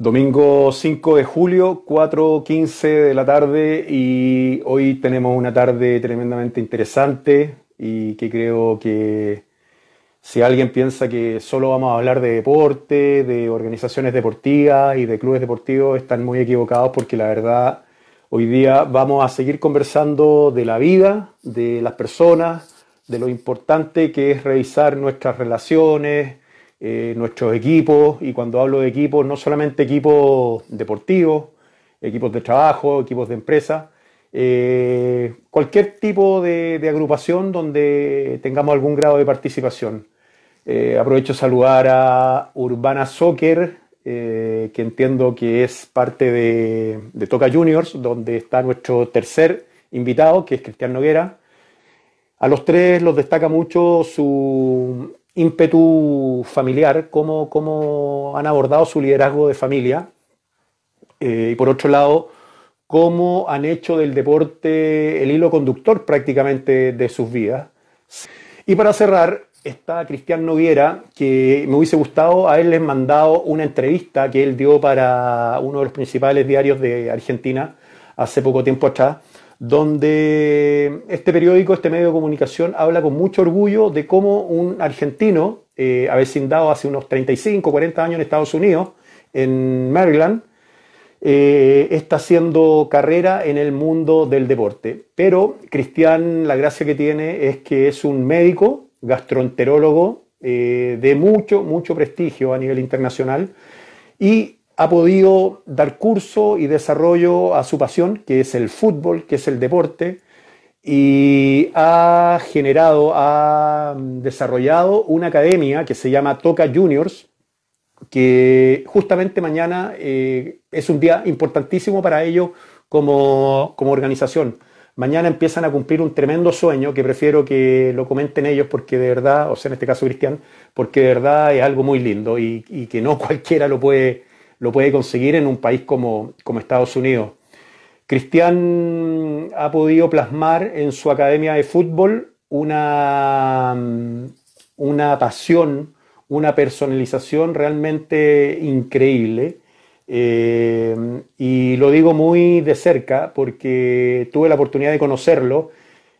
Domingo 5 de julio, 4.15 de la tarde y hoy tenemos una tarde tremendamente interesante y que creo que si alguien piensa que solo vamos a hablar de deporte, de organizaciones deportivas y de clubes deportivos, están muy equivocados porque la verdad hoy día vamos a seguir conversando de la vida, de las personas, de lo importante que es revisar nuestras relaciones, eh, nuestros equipos, y cuando hablo de equipos, no solamente equipos deportivos, equipos de trabajo, equipos de empresa, eh, cualquier tipo de, agrupación donde tengamos algún grado de participación. Eh, aprovecho saludar a Urbana Soccer, que entiendo que es parte de, de, Toca Juniors, donde está nuestro tercer invitado, que es Cristian Noguera. A los tres los destaca mucho su ímpetu familiar, cómo, cómo han abordado su liderazgo de familia. Eh, y por otro lado, cómo han hecho del deporte el hilo conductor prácticamente de sus vidas. Y para cerrar, está Cristian Noguera, que me hubiese gustado haberles mandado una entrevista que él dio para uno de los principales diarios de Argentina hace poco tiempo atrás, donde este periódico, este medio de comunicación, habla con mucho orgullo de cómo un argentino, eh, avecindado hace unos 35, 40 años en Estados Unidos, en Maryland, eh, está haciendo carrera en el mundo del deporte. Pero Cristian, la gracia que tiene es que es un médico, gastroenterólogo, eh, de mucho, mucho prestigio a nivel internacional y ha podido dar curso y desarrollo a su pasión, que es el fútbol, que es el deporte, y ha generado, ha desarrollado una academia que se llama Toca Juniors, que justamente mañana eh, es un día importantísimo para ellos como, como organización. Mañana empiezan a cumplir un tremendo sueño que prefiero que lo comenten ellos porque de verdad, o sea, en este caso Cristian, porque de verdad es algo muy lindo y, y que no cualquiera lo puede, lo puede conseguir en un país como, Estados Unidos. Cristian ha podido plasmar en su academia de fútbol una, una pasión, una personalización realmente increíble. Eh, y lo digo muy de cerca porque tuve la oportunidad de conocerlo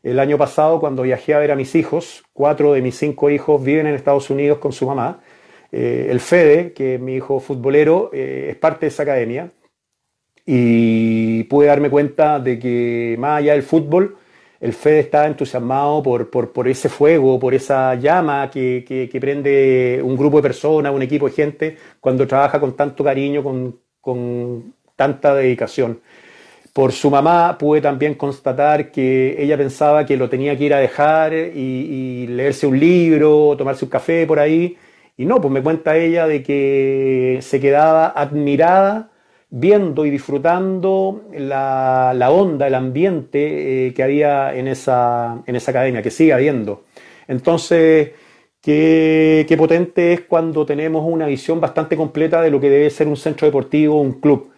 el año pasado cuando viajé a ver a mis hijos. Cuatro de mis cinco hijos viven en Estados Unidos con su mamá eh, el Fede, que es mi hijo futbolero, eh, es parte de esa academia y pude darme cuenta de que más allá del fútbol, el Fede está entusiasmado por, ese fuego, por esa llama que, que, prende un grupo de personas, un equipo de gente, cuando trabaja con tanto cariño, con, con tanta dedicación. Por su mamá pude también constatar que ella pensaba que lo tenía que ir a dejar y, y leerse un libro, tomarse un café por ahí, y no, pues me cuenta ella de que se quedaba admirada viendo y disfrutando la, onda, el ambiente eh, que había en esa, en esa academia, que sigue habiendo. Entonces, qué, qué potente es cuando tenemos una visión bastante completa de lo que debe ser un centro deportivo, un club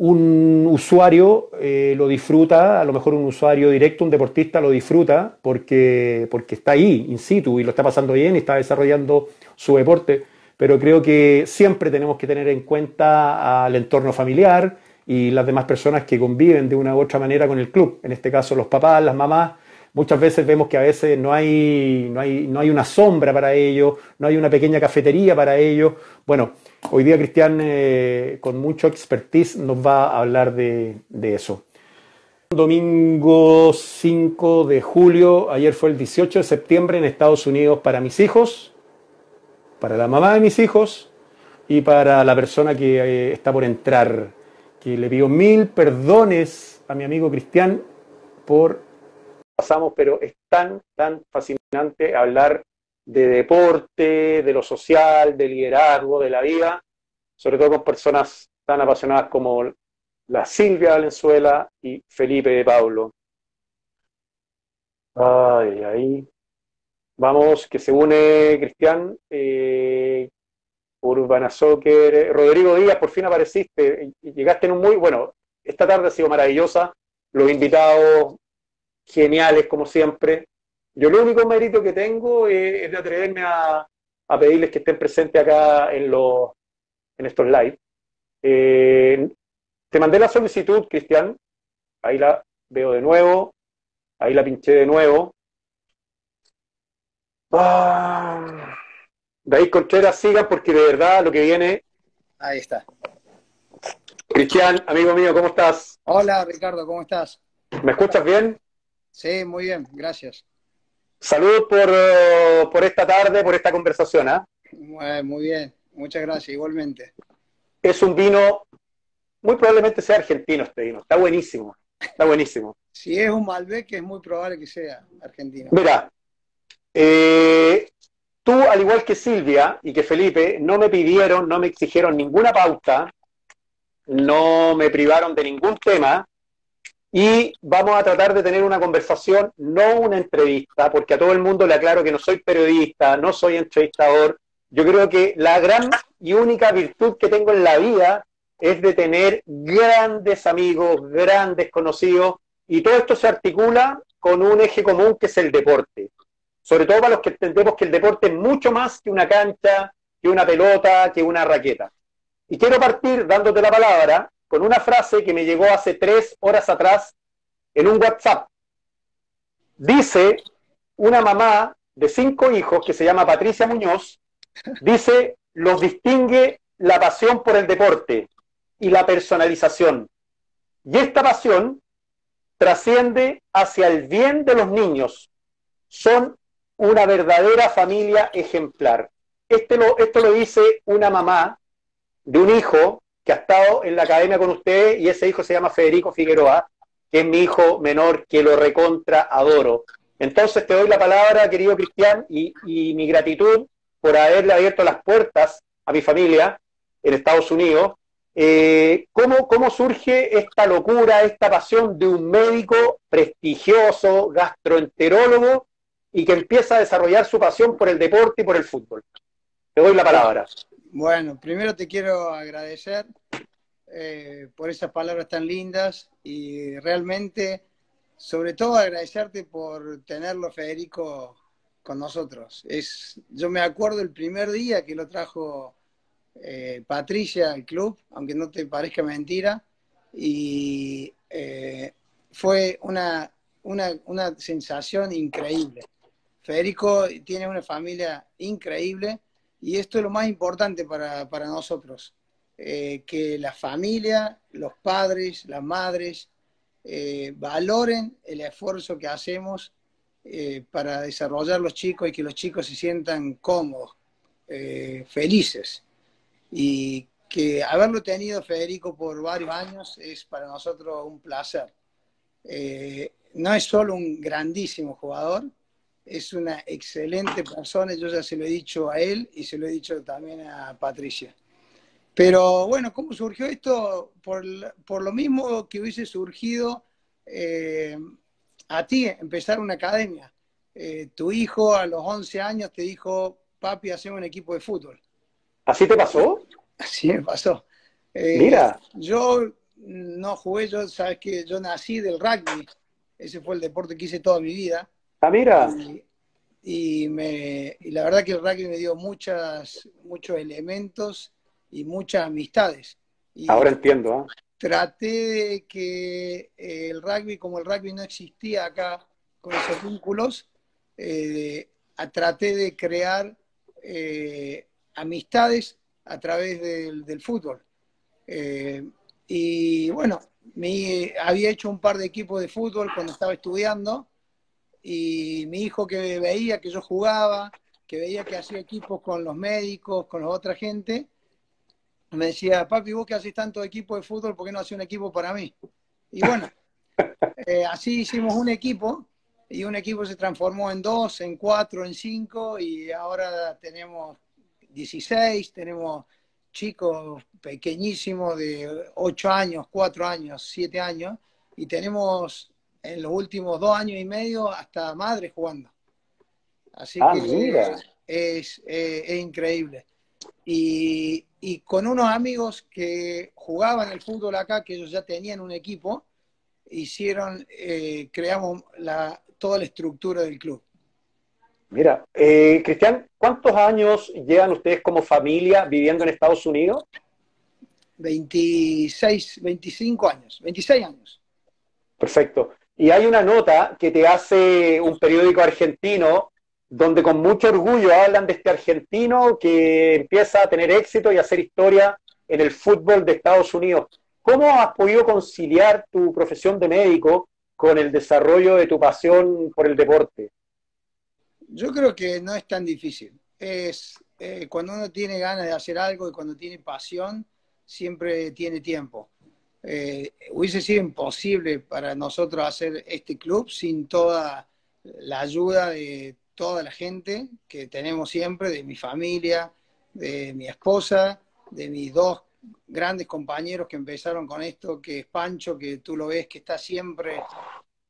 un usuario eh, lo disfruta, a lo mejor un usuario directo, un deportista lo disfruta porque, porque está ahí, in situ, y lo está pasando bien y está desarrollando su deporte. Pero creo que siempre tenemos que tener en cuenta al entorno familiar y las demás personas que conviven de una u otra manera con el club. En este caso, los papás, las mamás. Muchas veces vemos que a veces no hay, no hay, no hay una sombra para ellos, no hay una pequeña cafetería para ellos. Bueno, Hoy día Cristian, eh, con mucho expertise, nos va a hablar de, eso. Domingo 5 de julio, ayer fue el 18 de septiembre en Estados Unidos para mis hijos, para la mamá de mis hijos y para la persona que eh, está por entrar. Que le pido mil perdones a mi amigo Cristian por pasamos, pero es tan, tan fascinante hablar de deporte, de lo social, de liderazgo, de la vida, sobre todo con personas tan apasionadas como la Silvia Valenzuela y Felipe de Pablo. Ay, ahí. Vamos, que se une Cristian, eh, Urbana Soccer, Rodrigo Díaz, por fin apareciste, llegaste en un muy, bueno, esta tarde ha sido maravillosa, los invitados geniales como siempre, yo el único mérito que tengo es, de atreverme a, pedirles que estén presentes acá en, los, en estos live. Eh, te mandé la solicitud, Cristian. Ahí la veo de nuevo. Ahí la pinché de nuevo. Ah, David Contreras, siga porque de verdad lo que viene. Ahí está. Cristian, amigo mío, ¿cómo estás? Hola, Ricardo, ¿cómo estás? ¿Me escuchas bien? Sí, muy bien, gracias. Salud por, eh, por esta tarde, por esta conversación. ¿ah? Muy bien, muchas gracias, igualmente. Es un vino, muy probablemente sea argentino este vino, está buenísimo, está buenísimo. Si es un Malbec, es muy probable que sea argentino. Mira, eh, tú, al igual que Silvia y que Felipe, no me pidieron, no me exigieron ninguna pauta, no me privaron de ningún tema, y vamos a tratar de tener una conversación, no una entrevista, porque a todo el mundo le aclaro que no soy periodista, no soy entrevistador. Yo creo que la gran y única virtud que tengo en la vida es de tener grandes amigos, grandes conocidos, y todo esto se articula con un eje común que es el deporte. Sobre todo para los que entendemos que el deporte es mucho más que una cancha, que una pelota, que una raqueta. Y quiero partir dándote la palabra con una frase que me llegó hace tres horas atrás en un WhatsApp. Dice una mamá de cinco hijos que se llama Patricia Muñoz, dice, los distingue la pasión por el deporte y la personalización. Y esta pasión trasciende hacia el bien de los niños. Son una verdadera familia ejemplar. Este lo, esto lo dice una mamá de un hijo que ha estado en la academia con usted y ese hijo se llama Federico Figueroa, que es mi hijo menor, que lo recontra adoro. Entonces te doy la palabra, querido Cristian, y, mi gratitud por haberle abierto las puertas a mi familia en Estados Unidos. Eh, ¿cómo, ¿Cómo surge esta locura, esta pasión de un médico prestigioso, gastroenterólogo, y que empieza a desarrollar su pasión por el deporte y por el fútbol? Te doy la palabra. Bueno, primero te quiero agradecer eh, por esas palabras tan lindas y realmente, sobre todo agradecerte por tenerlo, Federico, con nosotros. Es, yo me acuerdo el primer día que lo trajo eh, Patricia al club, aunque no te parezca mentira, y eh, fue una, una, una sensación increíble. Federico tiene una familia increíble y esto es lo más importante para, nosotros, eh, que la familia, los padres, las madres, eh, valoren el esfuerzo que hacemos eh, para desarrollar los chicos y que los chicos se sientan cómodos, felices. Y que haberlo tenido Federico por varios años es para nosotros un placer. no es solo un grandísimo jugador, es una excelente persona, yo ya se lo he dicho a él y se lo he dicho también a Patricia. Pero bueno, ¿cómo surgió esto? Por, lo mismo que hubiese surgido eh, a ti, empezar una academia. Eh, tu hijo a los 11 años te dijo, papi, hacemos un equipo de fútbol. ¿Así te pasó? Así me pasó. Eh, Mira. Yo no jugué, yo sabes que yo nací del rugby, ese fue el deporte que hice toda mi vida. Ah, mira. Y, me, la verdad que el rugby me dio muchas, muchos elementos y muchas amistades. Ahora entiendo. ¿eh? Traté de que eh, el rugby, como el rugby no existía acá con esos vínculos, eh, traté de crear amistades a través del, fútbol. y bueno, me, había hecho un par de equipos de fútbol cuando estaba estudiando y mi hijo que veía que yo jugaba, que veía que hacía equipos con los médicos, con la otra gente, me decía, papi, vos que haces tanto equipo de fútbol, ¿por qué no haces un equipo para mí? Y bueno, eh, así hicimos un equipo y un equipo se transformó en dos, en cuatro, en cinco y ahora tenemos 16, tenemos chicos pequeñísimos de 8 años, 4 años, 7 años y tenemos en los últimos dos años y medio hasta madre jugando. Así ah, que es, increíble. Y, con unos amigos que jugaban el fútbol acá, que ellos ya tenían un equipo, hicieron, eh, creamos la, toda la estructura del club. Mira, eh, Cristian, ¿cuántos años llevan ustedes como familia viviendo en Estados Unidos? 26, 25 años, 26 años. Perfecto. Y hay una nota que te hace un periódico argentino donde con mucho orgullo hablan de este argentino que empieza a tener éxito y a hacer historia en el fútbol de Estados Unidos. ¿Cómo has podido conciliar tu profesión de médico con el desarrollo de tu pasión por el deporte? Yo creo que no es tan difícil. Es eh, cuando uno tiene ganas de hacer algo y cuando tiene pasión, siempre tiene tiempo. Eh, hubiese sido imposible para nosotros hacer este club sin toda la ayuda de toda la gente que tenemos siempre, de mi familia, de mi esposa, de mis dos grandes compañeros que empezaron con esto, que es Pancho, que tú lo ves que está siempre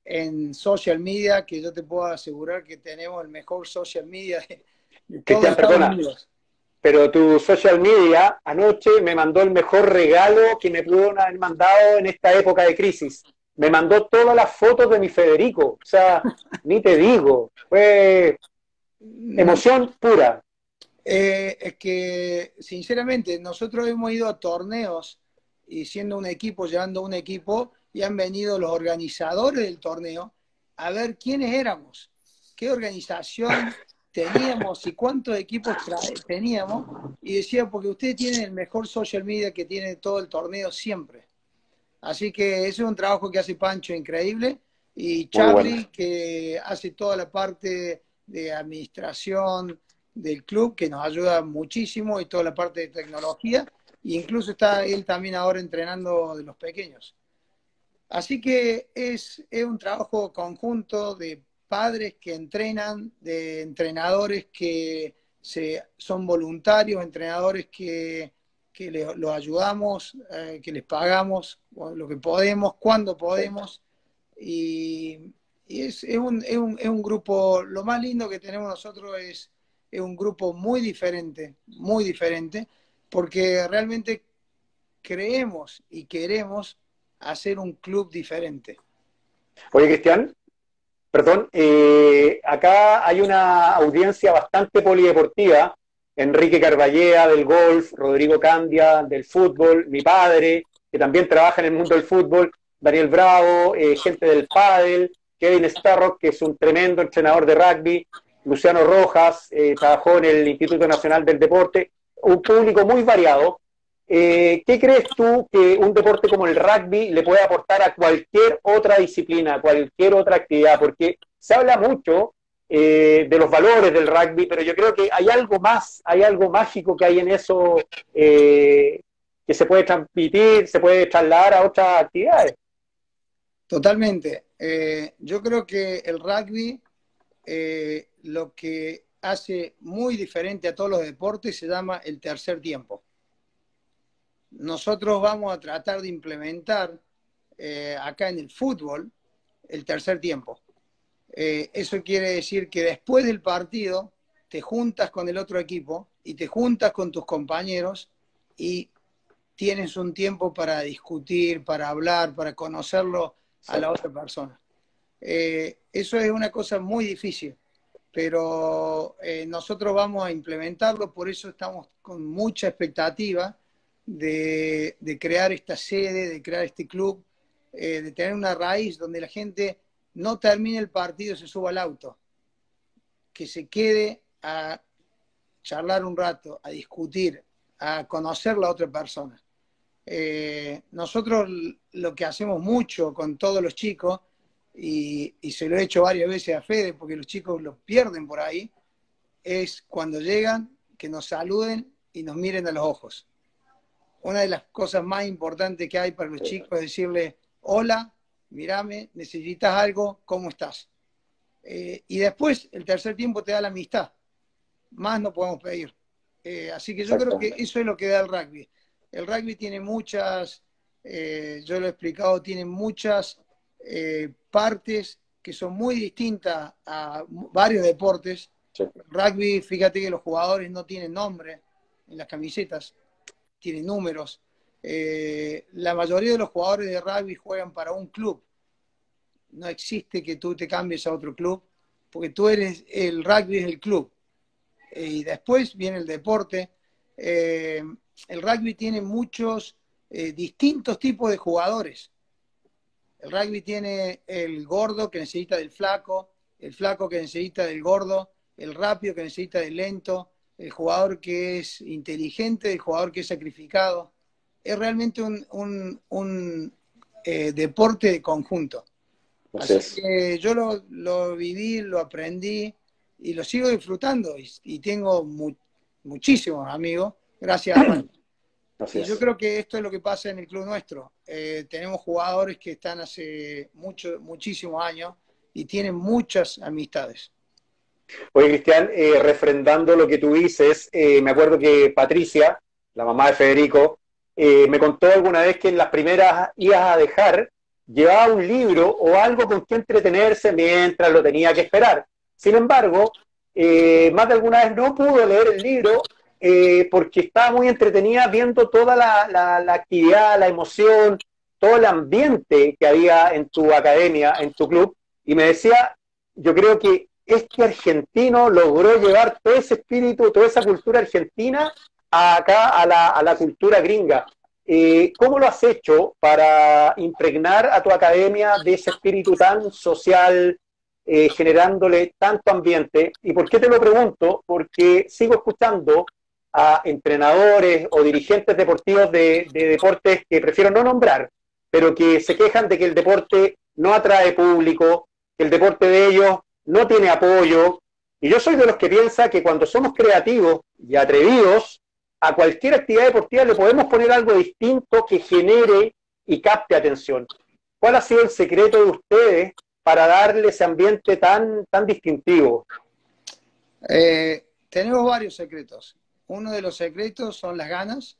en social media, que yo te puedo asegurar que tenemos el mejor social media de, todos Estados Unidos. Pero tu social media anoche me mandó el mejor regalo que me pudieron haber mandado en esta época de crisis me mandó todas las fotos de mi Federico. O sea, ni te digo. Fue emoción pura. Eh, es que, sinceramente, nosotros hemos ido a torneos y siendo un equipo, llevando un equipo, y han venido los organizadores del torneo a ver quiénes éramos, qué organización teníamos y cuántos equipos teníamos. Y decía, porque ustedes tienen el mejor social media que tiene todo el torneo siempre. Así que ese es un trabajo que hace Pancho increíble. Y Charlie, que hace toda la parte de administración del club, que nos ayuda muchísimo, y toda la parte de tecnología. E incluso está él también ahora entrenando de los pequeños. Así que es, es un trabajo conjunto de padres que entrenan, de entrenadores que se, son voluntarios, entrenadores que que los ayudamos, eh, que les pagamos lo que podemos, cuando podemos. Y, es, un, es, un, es, un, grupo, lo más lindo que tenemos nosotros es, es un grupo muy diferente, muy diferente, porque realmente creemos y queremos hacer un club diferente. Oye, Cristian, perdón, eh, acá hay una audiencia bastante polideportiva Enrique Carballea del golf, Rodrigo Candia del fútbol, mi padre, que también trabaja en el mundo del fútbol, Daniel Bravo, eh, gente del pádel, Kevin Starrock, que es un tremendo entrenador de rugby, Luciano Rojas, eh, trabajó en el Instituto Nacional del Deporte, un público muy variado. Eh, ¿Qué crees tú que un deporte como el rugby le puede aportar a cualquier otra disciplina, a cualquier otra actividad? Porque se habla mucho eh, de los valores del rugby, pero yo creo que hay algo más, hay algo mágico que hay en eso eh, que se puede transmitir, se puede trasladar a otras actividades. Totalmente. Eh, yo creo que el rugby lo que hace muy diferente a todos los deportes se llama el tercer tiempo. Nosotros vamos a tratar de implementar acá en el fútbol el tercer tiempo eh, eso quiere decir que después del partido te juntas con el otro equipo y te juntas con tus compañeros y tienes un tiempo para discutir, para hablar, para conocerlo a la otra persona. Eh, eso es una cosa muy difícil, pero eh, nosotros vamos a implementarlo, por eso estamos con mucha expectativa de, crear esta sede, de crear este club, de tener una raíz donde la gente no termine el partido, se suba al auto, que se quede a charlar un rato, a discutir, a conocer la otra persona. Eh, nosotros lo que hacemos mucho con todos los chicos, y, se lo he hecho varias veces a Fede, porque los chicos los pierden por ahí, es cuando llegan, que nos saluden y nos miren a los ojos. Una de las cosas más importantes que hay para los chicos es decirle, hola, mírame, necesitas algo, ¿cómo estás? Eh, y después, el tercer tiempo te da la amistad. Más no podemos pedir. Eh, así que yo creo que eso es lo que da el rugby. El rugby tiene muchas, eh, yo lo he explicado, tiene muchas partes que son muy distintas a varios deportes. Rugby, fíjate que los jugadores no tienen nombre en las camisetas, tienen números. Eh, la mayoría de los jugadores de rugby juegan para un club. No existe que tú te cambies a otro club, porque tú eres, el rugby es el club. Eh, y después viene el deporte. Eh, el rugby tiene muchos distintos tipos de jugadores. El rugby tiene el gordo que necesita del flaco, el flaco que necesita del gordo, el rápido que necesita del lento, el jugador que es inteligente, el jugador que es sacrificado. Es realmente un, eh, deporte de conjunto. Así, que yo lo, viví, lo aprendí y lo sigo disfrutando y, tengo muchísimos amigos, gracias a y yo creo que esto es lo que pasa en el club nuestro. Eh, tenemos jugadores que están hace mucho, muchísimos años y tienen muchas amistades. Oye, Cristian, eh, refrendando lo que tú dices, eh, me acuerdo que Patricia, la mamá de Federico, me contó alguna vez que en las primeras ibas a dejar, llevaba un libro o algo con que entretenerse mientras lo tenía que esperar. Sin embargo, más de alguna vez no pudo leer el libro eh, porque estaba muy entretenida viendo toda la, actividad, la emoción, todo el ambiente que había en tu academia, en tu club, y me decía, yo creo que este argentino logró llevar todo ese espíritu, toda esa cultura argentina acá a la, cultura gringa. Eh, ¿Cómo lo has hecho para impregnar a tu academia de ese espíritu tan social, eh, generándole tanto ambiente? ¿Y por qué te lo pregunto? Porque sigo escuchando a entrenadores o dirigentes deportivos de, deportes que prefiero no nombrar, pero que se quejan de que el deporte no atrae público, que el deporte de ellos no tiene apoyo. Y yo soy de los que piensa que cuando somos creativos y atrevidos, a cualquier actividad deportiva le podemos poner algo distinto que genere y capte atención. ¿Cuál ha sido el secreto de ustedes para darle ese ambiente tan, tan distintivo? Eh, tenemos varios secretos. Uno de los secretos son las ganas,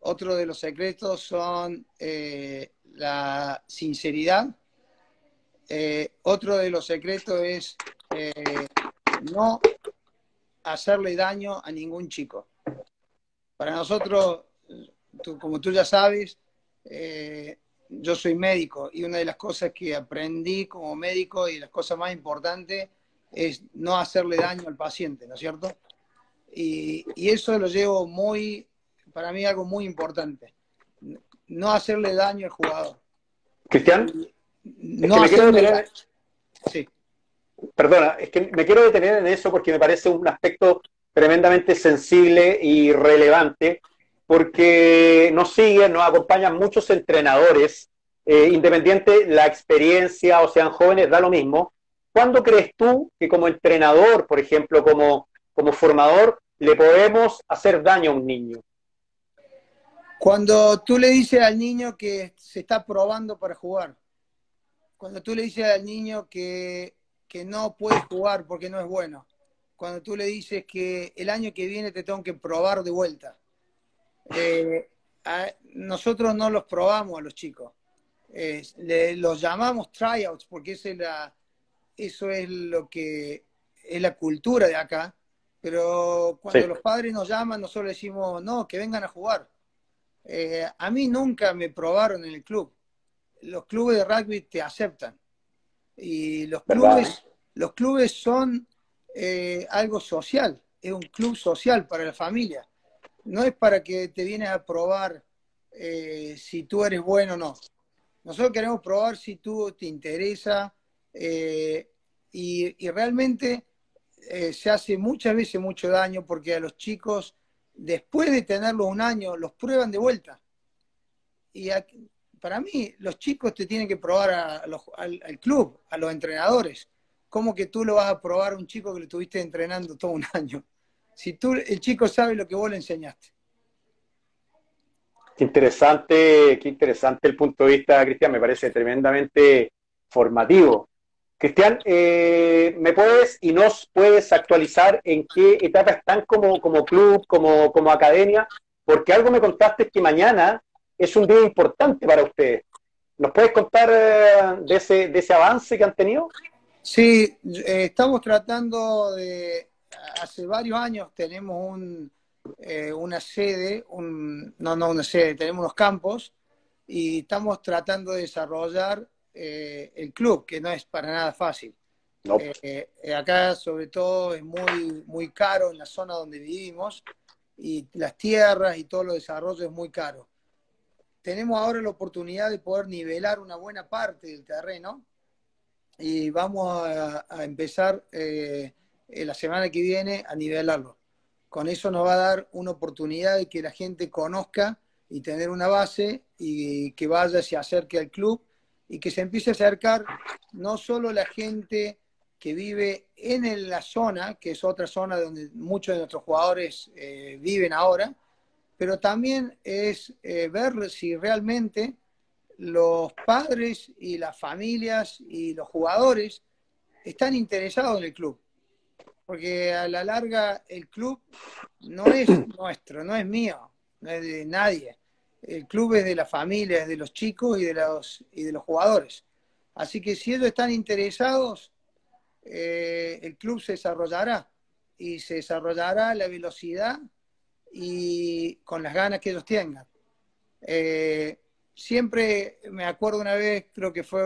otro de los secretos son eh, la sinceridad, eh, otro de los secretos es eh, no hacerle daño a ningún chico. Para nosotros, como tú ya sabes, yo soy médico y una de las cosas que aprendí como médico y las cosas más importantes es no hacerle daño al paciente, ¿no es cierto? Y, eso lo llevo muy, para mí algo muy importante. No hacerle daño al jugador. Cristian, no hacerle Sí. Perdona, es que me quiero detener en eso porque me parece un aspecto tremendamente sensible y relevante, porque nos siguen, nos acompañan muchos entrenadores, eh, independiente la experiencia o sean jóvenes, da lo mismo. ¿Cuándo crees tú que como entrenador, por ejemplo, como, como formador, le podemos hacer daño a un niño. Cuando tú le dices al niño que se está probando para jugar, cuando tú le dices al niño que, no puede jugar porque no es bueno, cuando tú le dices que el año que viene te tengo que probar de vuelta, eh, nosotros no los probamos a los chicos, los llamamos tryouts porque eso es lo que es la cultura de acá pero cuando los padres nos llaman, nosotros decimos, no, que vengan a jugar. Eh, a mí nunca me probaron en el club. Los clubes de rugby te aceptan. Y los clubes, los clubes son eh, algo social, es un club social para la familia. No es para que te vienes a probar eh, si tú eres bueno o no. Nosotros queremos probar si tú te interesa y, y realmente eh, se hace muchas veces mucho daño porque a los chicos, después de tenerlos un año, los prueban de vuelta. Y para mí, los chicos te tienen que probar al, club, a los entrenadores. ¿Cómo que tú lo vas a probar a un chico que lo estuviste entrenando todo un año? Si tú, el chico sabe lo que vos le enseñaste. Qué interesante, qué interesante el punto de vista, Cristian, me parece tremendamente formativo. Cristian, eh, ¿me puedes y nos puedes actualizar en qué etapa están como, como club, como, como academia? Porque algo me contaste que mañana es un día importante para ustedes. ¿Nos puedes contar eh, de, ese, de ese avance que han tenido? Sí, eh, estamos tratando de, hace varios años tenemos un, una sede, un, no, no una sede, tenemos unos campos y estamos tratando de desarrollar eh, el club, que no es para nada fácil. Eh, eh, acá sobre todo es muy, muy caro en la zona donde vivimos y las tierras y todo lo desarrollo es muy caro. Tenemos ahora la oportunidad de poder nivelar una buena parte del terreno y vamos a, empezar eh, la semana que viene a nivelarlo. Con eso nos va a dar una oportunidad de que la gente conozca y tener una base y que vaya, se acerque al club y que se empiece a acercar no solo la gente que vive en la zona, que es otra zona donde muchos de nuestros jugadores eh, viven ahora, pero también es eh, ver si realmente los padres y las familias y los jugadores están interesados en el club. Porque a la larga el club no es nuestro, no es mío, no es de nadie. El club es de la familia, es de los chicos y de los, y de los jugadores. Así que si ellos están interesados, eh, el club se desarrollará y se desarrollará la velocidad y con las ganas que ellos tengan. Eh, siempre me acuerdo una vez, creo que fue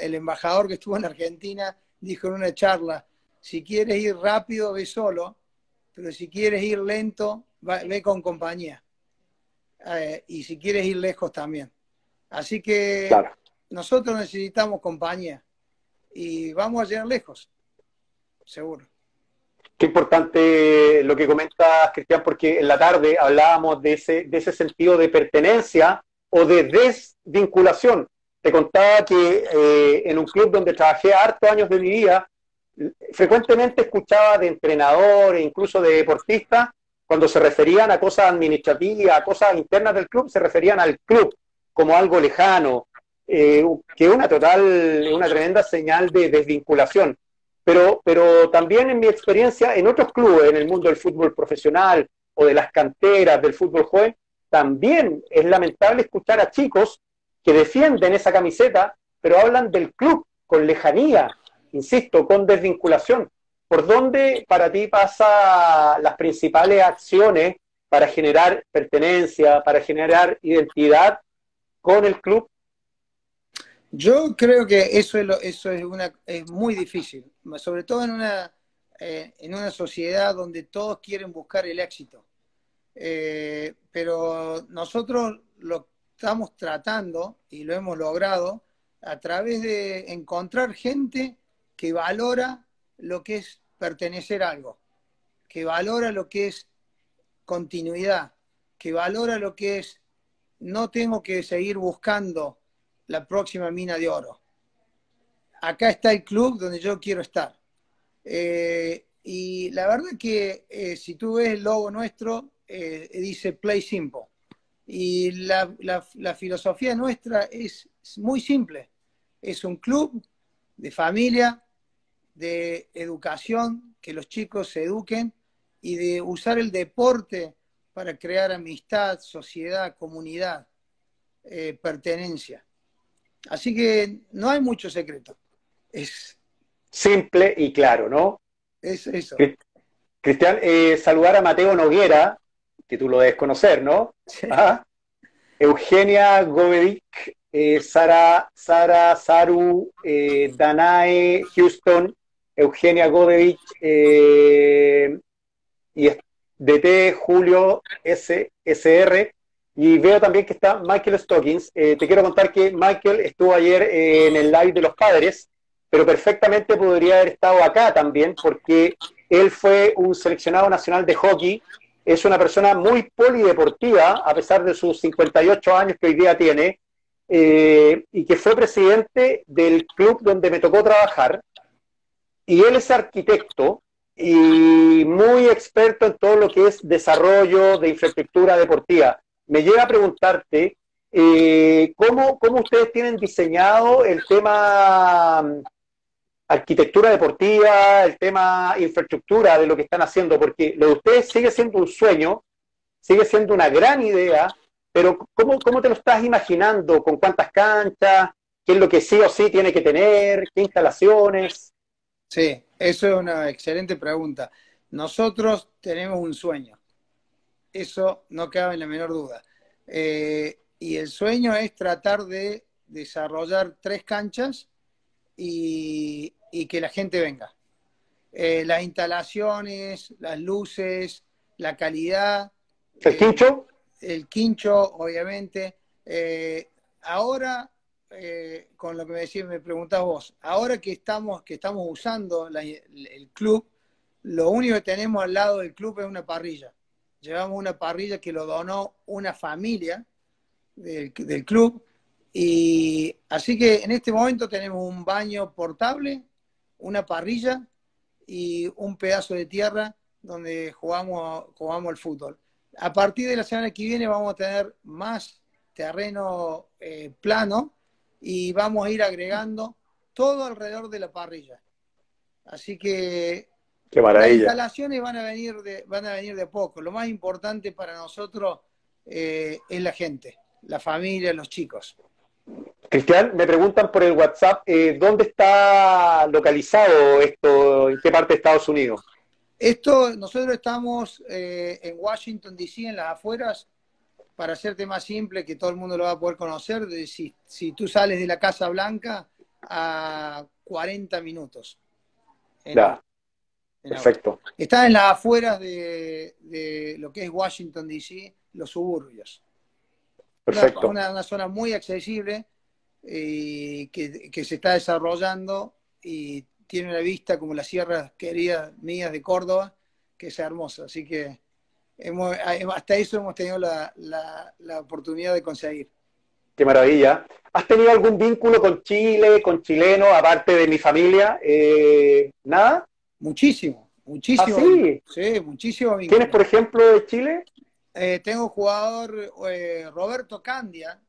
el embajador que estuvo en Argentina, dijo en una charla, si quieres ir rápido, ve solo, pero si quieres ir lento, ve con compañía. Eh, y si quieres ir lejos también. Así que nosotros necesitamos compañía y vamos a llegar lejos, seguro. Qué importante lo que comentas, Cristian, porque en la tarde hablábamos de ese, de ese sentido de pertenencia o de desvinculación. Te contaba que eh, en un club donde trabajé hartos años de mi vida, frecuentemente escuchaba de entrenadores, incluso de deportistas, cuando se referían a cosas administrativas, a cosas internas del club, se referían al club como algo lejano, eh, que es una total, una tremenda señal de desvinculación. Pero, pero también en mi experiencia en otros clubes, en el mundo del fútbol profesional o de las canteras del fútbol joven, también es lamentable escuchar a chicos que defienden esa camiseta, pero hablan del club con lejanía, insisto, con desvinculación. ¿Por dónde para ti pasan las principales acciones para generar pertenencia, para generar identidad con el club? Yo creo que eso es, eso es, una, es muy difícil, sobre todo en una, eh, en una sociedad donde todos quieren buscar el éxito. Eh, pero nosotros lo estamos tratando y lo hemos logrado a través de encontrar gente que valora lo que es pertenecer a algo, que valora lo que es continuidad, que valora lo que es no tengo que seguir buscando la próxima mina de oro. Acá está el club donde yo quiero estar. Eh, y la verdad que eh, si tú ves el logo nuestro, eh, dice Play Simple. Y la, filosofía nuestra es, muy simple. Es un club de familia, de educación, que los chicos se eduquen y de usar el deporte para crear amistad, sociedad, comunidad, pertenencia. Así que no hay mucho secreto. Es simple y claro, ¿no? Es eso. Cristian, eh, saludar a Mateo Noguera, que tú lo debes conocer, ¿no? Eugenia Govedic, eh, Sara, Sara, Saru, eh, Danae, Houston, Eugenia Godevic y DT Julio S, SR, y veo también que está Michael Stockings. Eh, te quiero contar que Michael estuvo ayer eh, en el live de los padres, pero perfectamente podría haber estado acá también, porque él fue un seleccionado nacional de hockey. Es una persona muy polideportiva, a pesar de sus 58 años que hoy día tiene, eh, y que fue presidente del club donde me tocó trabajar. Y él es arquitecto y muy experto en todo lo que es desarrollo de infraestructura deportiva me lleva a preguntarte eh, ¿cómo, ustedes tienen diseñado el tema mm, arquitectura deportiva, el tema infraestructura de lo que están haciendo, porque lo de ustedes sigue siendo un sueño, sigue siendo una gran idea, pero ¿cómo, cómo te lo estás imaginando? ¿Con cuántas canchas? ¿Qué es lo que sí o sí tiene que tener? ¿Qué instalaciones? Sí, eso es una excelente pregunta. Nosotros tenemos un sueño eso no cabe en la menor duda. Eh, y el sueño es tratar de desarrollar tres canchas y, que la gente venga. Eh, las instalaciones, las luces, la calidad. ¿El quincho? El quincho, obviamente. Eh, ahora, eh, con lo que me decís, me preguntás vos, ahora que estamos, que estamos usando el club, lo único que tenemos al lado del club es una parrilla. Llevamos una parrilla que lo donó una familia del, club. Y así que en este momento tenemos un baño portable, una parrilla y un pedazo de tierra donde jugamos, jugamos el fútbol. A partir de la semana que viene vamos a tener más terreno eh, plano y vamos a ir agregando todo alrededor de la parrilla. Así que Qué maravilla. las instalaciones van a venir de, van a venir de poco. Lo más importante para nosotros eh, es la gente, la familia, los chicos. Cristian, me preguntan por el WhatsApp, eh, ¿dónde está localizado esto? ¿En qué parte de Estados Unidos? Esto, nosotros estamos eh, en Washington, D.C., en las afueras, para hacerte más simple, que todo el mundo lo va a poder conocer, de si, si tú sales de la Casa Blanca a 40 minutos. Ya, perfecto. Está en las afueras de, de lo que es Washington, D.C., los suburbios. Perfecto. Una, una zona muy accesible y que, que se está desarrollando y tiene una vista como las sierras queridas mías de Córdoba, que es hermosa. Así que hemos, hasta eso hemos tenido la, la, la, oportunidad de conseguir. Qué maravilla. ¿Has tenido algún vínculo con Chile, con chilenos, aparte de mi familia? Eh, ¿Nada? Muchísimo, muchísimo. ¿Ah, sí? Sí, muchísimo vínculo. ¿Quién es, por ejemplo, de Chile? Eh, tengo un jugador, eh, Roberto Candia,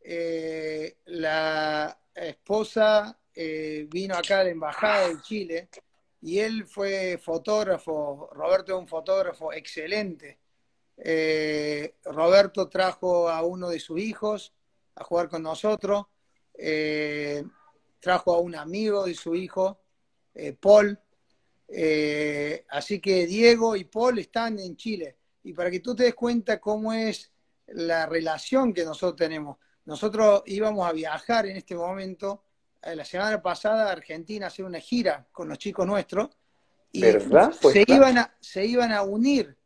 eh, la esposa vino acá a la Embajada de Chile y él fue fotógrafo, Roberto es un fotógrafo excelente. Roberto trajo a uno de sus hijos a jugar con nosotros, trajo a un amigo de su hijo, Paul. Así que Diego y Paul están en Chile y para que tú te des cuenta cómo es la relación que nosotros tenemos. Nosotros íbamos a viajar en este momento, eh, la semana pasada a Argentina, a hacer una gira con los chicos nuestros, y ¿verdad? Pues se, iban a, se iban a unir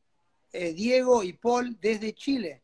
eh, Diego y Paul desde Chile,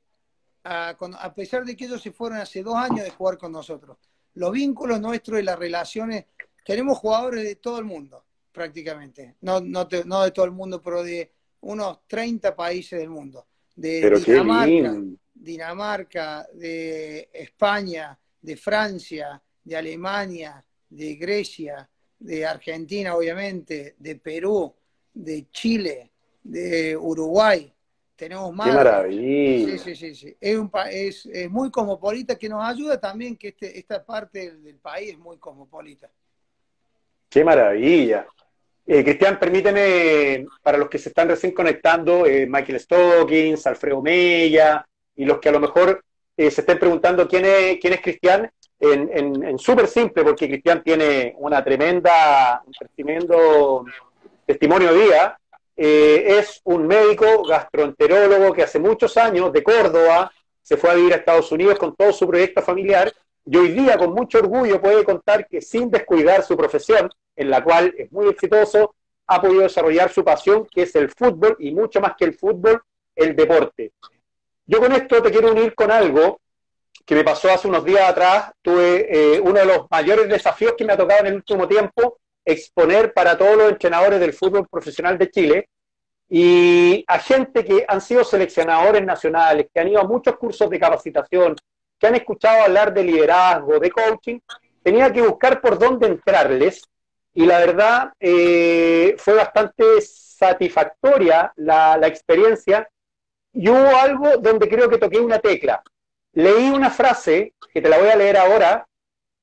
a, con, a, pesar de que ellos se fueron hace dos años de jugar con nosotros. Los vínculos nuestros y las relaciones, tenemos jugadores de todo el mundo, prácticamente. No, no, te, no de todo el mundo, pero de unos 30 países del mundo. De Pero Dinamarca, Dinamarca, de España, de Francia, de Alemania, de Grecia, de Argentina, obviamente, de Perú, de Chile, de Uruguay. Tenemos más. ¡Qué maravilla! Sí, sí, sí. sí. Es, un, es, es, muy cosmopolita que nos ayuda también que este, esta parte del, del país es muy cosmopolita. ¡Qué maravilla! Eh, Cristian, permíteme, para los que se están recién conectando, eh, Michael Stockings, Alfredo Mella, y los que a lo mejor eh, se estén preguntando quién es, quién es Cristian, en, en, súper simple, porque Cristian tiene una tremenda, un tremendo testimonio de vida. Eh, es un médico gastroenterólogo que hace muchos años de Córdoba se fue a vivir a Estados Unidos con todo su proyecto familiar y hoy día con mucho orgullo puede contar que sin descuidar su profesión, en la cual es muy exitoso, ha podido desarrollar su pasión, que es el fútbol y mucho más que el fútbol, el deporte. Yo con esto te quiero unir con algo que me pasó hace unos días atrás. Tuve eh, uno de los mayores desafíos que me ha tocado en el último tiempo, exponer para todos los entrenadores del fútbol profesional de Chile y a gente que han sido seleccionadores nacionales, que han ido a muchos cursos de capacitación, que han escuchado hablar de liderazgo, de coaching, tenía que buscar por dónde entrarles y la verdad eh, fue bastante satisfactoria la, la experiencia y hubo algo donde creo que toqué una tecla. Leí una frase, que te la voy a leer ahora,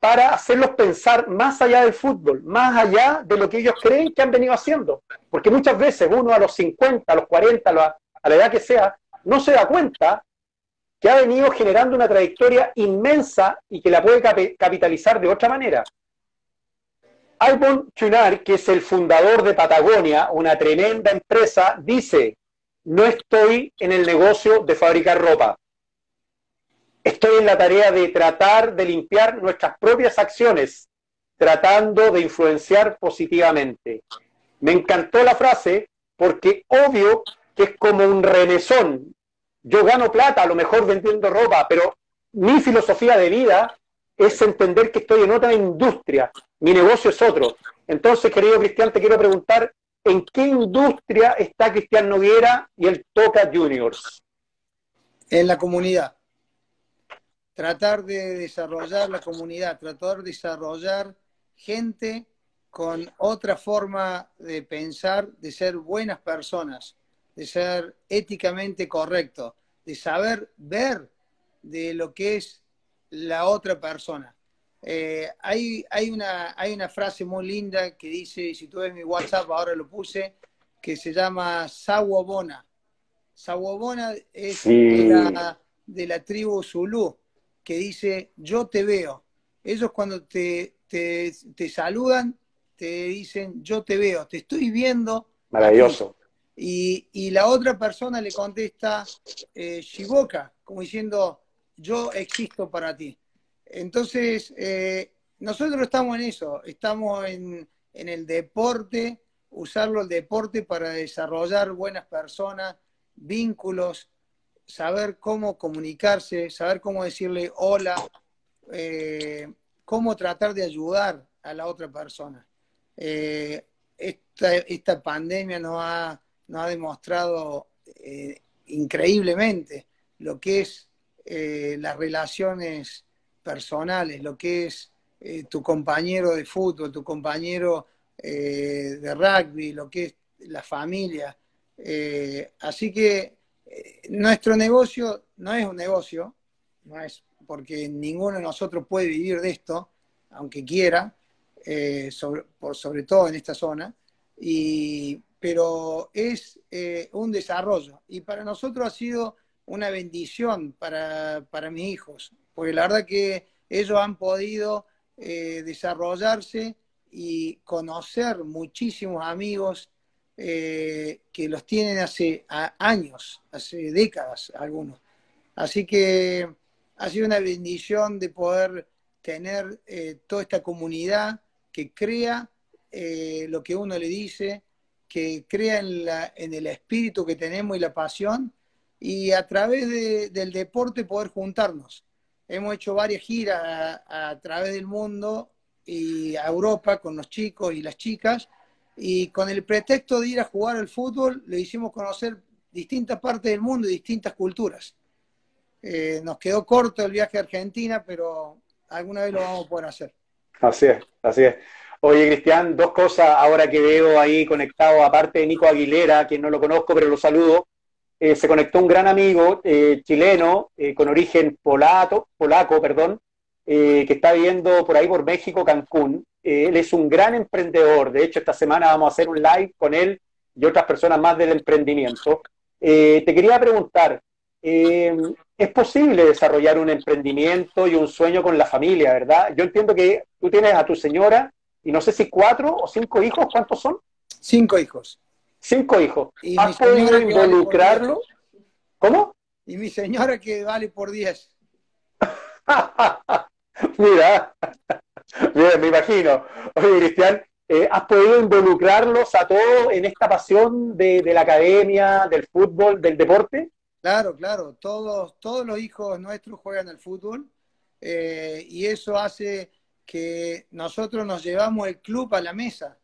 para hacerlos pensar más allá del fútbol, más allá de lo que ellos creen que han venido haciendo. Porque muchas veces uno a los 50, a los 40, a la, edad que sea, no se da cuenta que ha venido generando una trayectoria inmensa y que la puede cap capitalizar de otra manera. Albon Chunar, que es el fundador de Patagonia, una tremenda empresa, dice, no estoy en el negocio de fabricar ropa. Estoy en la tarea de tratar de limpiar nuestras propias acciones, tratando de influenciar positivamente. Me encantó la frase porque obvio que es como un remesón. Yo gano plata, a lo mejor vendiendo ropa, pero mi filosofía de vida es entender que estoy en otra industria, mi negocio es otro. Entonces, querido Cristian, te quiero preguntar, ¿en qué industria está Cristian Noguera y el Toca Juniors? En la comunidad. Tratar de desarrollar la comunidad, tratar de desarrollar gente con otra forma de pensar, de ser buenas personas, de ser éticamente correcto, de saber ver de lo que es la otra persona. Eh, hay, hay, una, hay una frase muy linda que dice, si tú ves mi WhatsApp, ahora lo puse, que se llama Sawabona. Sawabona es de, la, de la tribu Zulu, que dice, yo te veo. Ellos cuando te, te, te saludan, te dicen, yo te veo, te estoy viendo. Maravilloso. Y, la otra persona le contesta, eh, como diciendo, yo existo para ti. Entonces, eh, nosotros estamos en eso, estamos en, en, el deporte, usarlo el deporte para desarrollar buenas personas, vínculos, saber cómo comunicarse, saber cómo decirle hola, eh, cómo tratar de ayudar a la otra persona. Eh, esta, esta, pandemia nos ha, ha demostrado eh, increíblemente lo que es eh, las relaciones personales, lo que es eh, tu compañero de fútbol, tu compañero de rugby, lo que es la familia. así que nuestro negocio no es un negocio, no es porque ninguno de nosotros puede vivir de esto, aunque quiera, sobre, sobre todo en esta zona, y, pero es un desarrollo. Y para nosotros ha sido una bendición para, para mis hijos, porque la verdad que ellos han podido eh, desarrollarse y conocer muchísimos amigos eh, que los tienen hace años, hace décadas algunos. Así que ha sido una bendición de poder tener eh, toda esta comunidad que crea lo que uno le dice, que crea en, el espíritu que tenemos y la pasión y a través del deporte poder juntarnos. Hemos hecho varias giras a, través del mundo y a Europa con los chicos y las chicas y con el pretexto de ir a jugar al fútbol le hicimos conocer distintas partes del mundo y distintas culturas. Eh, nos quedó corto el viaje a Argentina, pero alguna vez lo vamos a poder hacer. Así es, así es. Oye, Cristian, dos cosas ahora que veo ahí conectado, aparte de Nico Aguilera, quien no lo conozco, pero lo saludo. Eh, se conectó un gran amigo eh, chileno eh, con origen polato, polaco, perdón, que está viviendo por ahí por México, Cancún. él es un gran emprendedor. De hecho, esta semana vamos a hacer un live con él y otras personas más del emprendimiento. te quería preguntar, ¿es posible desarrollar un emprendimiento y un sueño con la familia, verdad? Yo entiendo que tú tienes a tu señora y no sé si cuatro o cinco hijos, ¿cuántos son? Cinco hijos. Cinco hijos. ¿Has podido involucrarlo? ¿Cómo? Y mi señora que vale por diez. mira, mira, me imagino. Oye, Cristian, eh, ¿has podido involucrarlos a todos en esta pasión de, la academia, del fútbol, del deporte? Claro, claro. Todos, todos los hijos nuestros juegan al fútbol eh, y eso hace que nosotros nos llevamos el club a la mesa.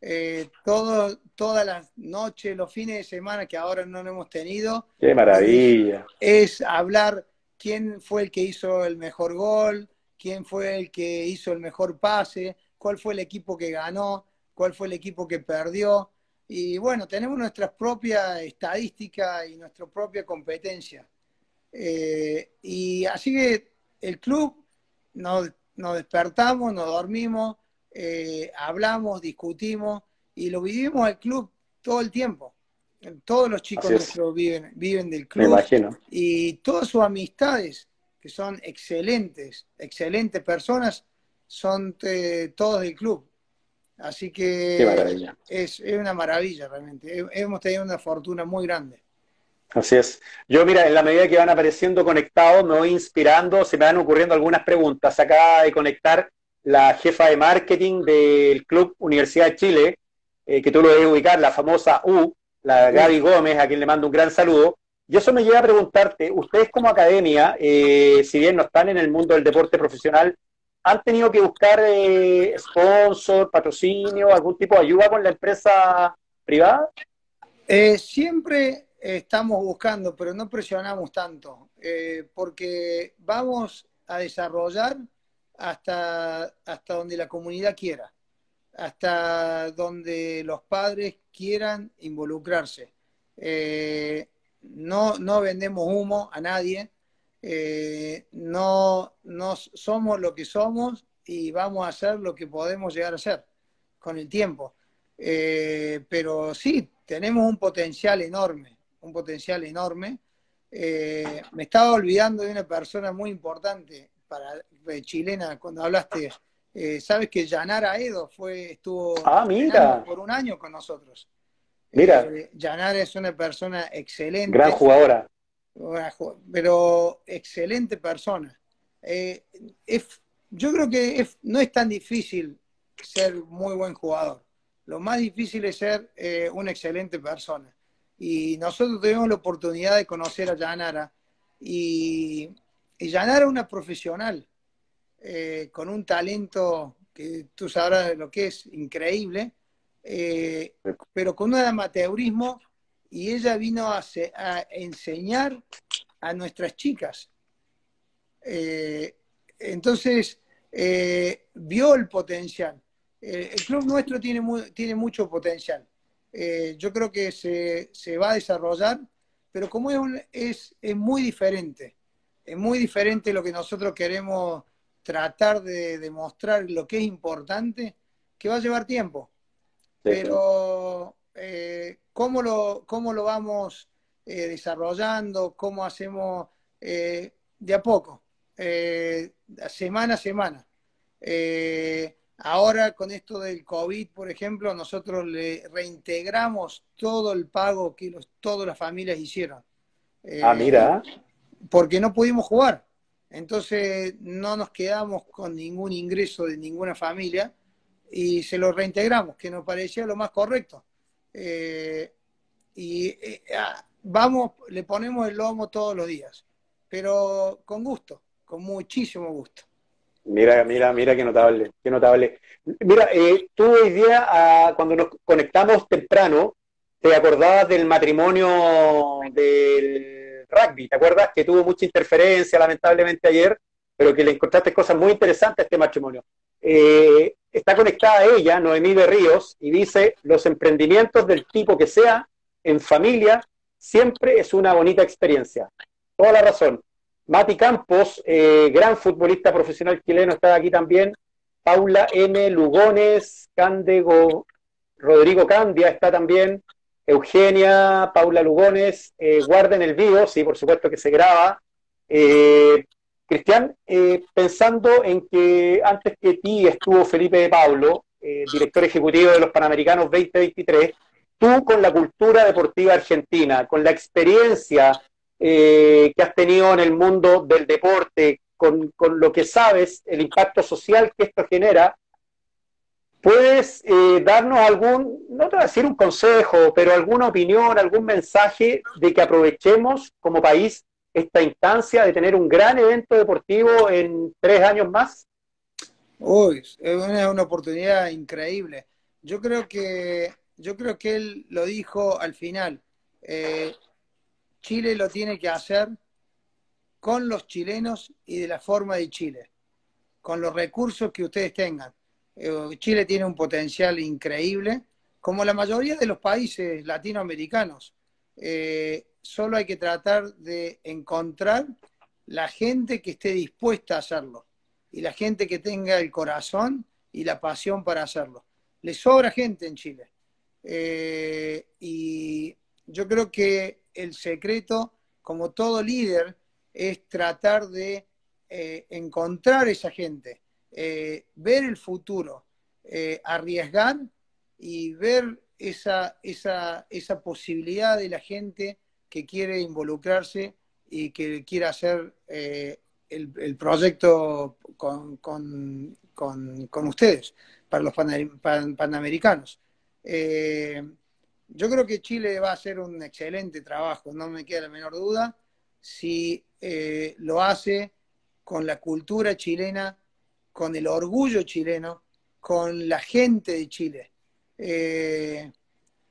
Eh, todo, todas las noches, los fines de semana que ahora no lo hemos tenido. ¡Qué maravilla! Es, hablar quién fue el que hizo el mejor gol, quién fue el que hizo el mejor pase, cuál fue el equipo que ganó, cuál fue el equipo que perdió. Y bueno, tenemos nuestra propia estadística y nuestra propia competencia. Eh, y así que el club nos, nos despertamos, nos dormimos, eh, hablamos, discutimos y lo vivimos al club todo el tiempo. Todos los chicos nuestros viven, viven del club. Y todas sus amistades, que son excelentes, excelentes personas, son eh, todos del club. Así que es, es, una maravilla realmente. Hemos tenido una fortuna muy grande. Así es. Yo, mira, en la medida que van apareciendo conectados, me voy inspirando, se me van ocurriendo algunas preguntas. Acaba de conectar la jefa de marketing del Club Universidad de Chile, eh, que tú lo debes ubicar, la famosa U, la Gaby Gómez, a quien le mando un gran saludo. Y eso me lleva a preguntarte, ustedes como academia, eh, si bien no están en el mundo del deporte profesional, ¿han tenido que buscar eh, sponsor, patrocinio, algún tipo de ayuda con la empresa privada? Eh, siempre estamos buscando, pero no presionamos tanto, porque vamos a desarrollar hasta, hasta donde la comunidad quiera, hasta donde los padres quieran involucrarse. Eh, no, no vendemos humo a nadie, eh, no, no somos lo que somos y vamos a hacer lo que podemos llegar a ser con el tiempo. Eh, pero sí, tenemos un potencial enorme, un potencial enorme. Eh, me estaba olvidando de una persona muy importante para chilena cuando hablaste. Sabes que Yanara Edo fue, estuvo ah, mira. por un año con nosotros. Mira. Eh, es una persona excelente. Gran jugadora. Pero excelente persona. Eh, yo creo que no es tan difícil ser muy buen jugador. Lo más difícil es ser eh, una excelente persona. Y nosotros tuvimos la oportunidad de conocer a Yanara. Y, y Yanara es una profesional, eh, con un talento que tú sabrás lo que es increíble eh, pero con un amateurismo y ella vino a, enseñar a nuestras chicas. Eh, entonces, eh, vio el potencial. el club nuestro tiene, tiene mucho potencial. Yo creo que se, va a desarrollar, pero como es, es, muy diferente, es muy diferente lo que nosotros queremos tratar de demostrar, lo que es importante, que va a llevar tiempo pero eh, ¿cómo, lo, ¿cómo lo vamos eh, desarrollando? ¿Cómo hacemos eh, de a poco? semana a semana. Ahora con esto del COVID, por ejemplo, nosotros le reintegramos todo el pago que los, todas las familias hicieron. ah, mira. Porque no pudimos jugar. Entonces no nos quedamos con ningún ingreso de ninguna familia y se lo reintegramos, que nos parecía lo más correcto. Eh, y eh, ah, vamos, le ponemos el lomo todos los días, pero con gusto, con muchísimo gusto. Mira, mira, mira qué notable, qué notable. Mira, eh, tú hoy día, ah, cuando nos conectamos temprano, te acordabas del matrimonio del rugby, ¿te acuerdas? Que tuvo mucha interferencia, lamentablemente, ayer, pero que le encontraste cosas muy interesantes a este matrimonio. Eh, está conectada ella, Noemí de Ríos, y dice, los emprendimientos del tipo que sea, en familia, siempre es una bonita experiencia. Toda la razón. Mati Campos, eh, gran futbolista profesional chileno, está aquí también. Paula M. Lugones, Cándego, Rodrigo Candia está también. Eugenia, Paula Lugones, eh, guarden el video, sí, por supuesto que se graba. Eh, Cristian, eh, pensando en que antes que ti estuvo Felipe de Pablo, director ejecutivo de los Panamericanos 2023, tú con la cultura deportiva argentina, con la experiencia eh, que has tenido en el mundo del deporte, con, lo que sabes, el impacto social que esto genera, ¿puedes darnos algún, no te voy a decir un consejo, pero alguna opinión, algún mensaje de que aprovechemos como país esta instancia de tener un gran evento deportivo en tres años más? Uy, es una, oportunidad increíble. Yo creo que yo creo que él lo dijo al final. Eh, Chile lo tiene que hacer con los chilenos y de la forma de Chile, con los recursos que ustedes tengan. Eh, Chile tiene un potencial increíble, como la mayoría de los países latinoamericanos. Eh, solo hay que tratar de encontrar la gente que esté dispuesta a hacerlo y la gente que tenga el corazón y la pasión para hacerlo. Le sobra gente en Chile. Eh, y yo creo que el secreto, como todo líder, es tratar de eh, encontrar esa gente, eh, ver el futuro, arriesgar y ver esa, esa, esa posibilidad de la gente que quiere involucrarse y que quiere hacer eh, el, proyecto con, ustedes, para los panamericanos. Yo creo que Chile va a hacer un excelente trabajo, no me queda la menor duda, si eh, lo hace con la cultura chilena, con el orgullo chileno, con la gente de Chile. Eh,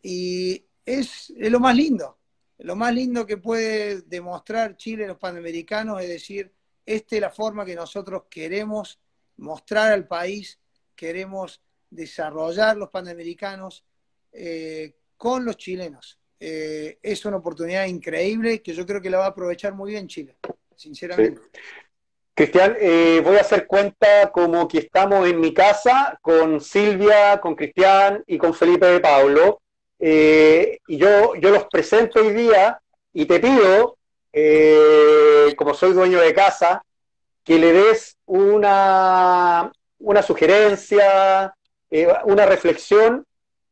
y es, lo más lindo. Lo más lindo que puede demostrar Chile a los panamericanos es decir, esta es la forma que nosotros queremos mostrar al país, queremos desarrollar los panamericanos eh, con los chilenos. Eh, es una oportunidad increíble que yo creo que la va a aprovechar muy bien Chile, sinceramente. Cristian, eh, voy a hacer cuenta como que estamos en mi casa con Silvia, con Cristian y con Felipe de Pablo. Eh, y yo, yo los presento hoy día y te pido, como soy dueño de casa, que le des una, una sugerencia, una reflexión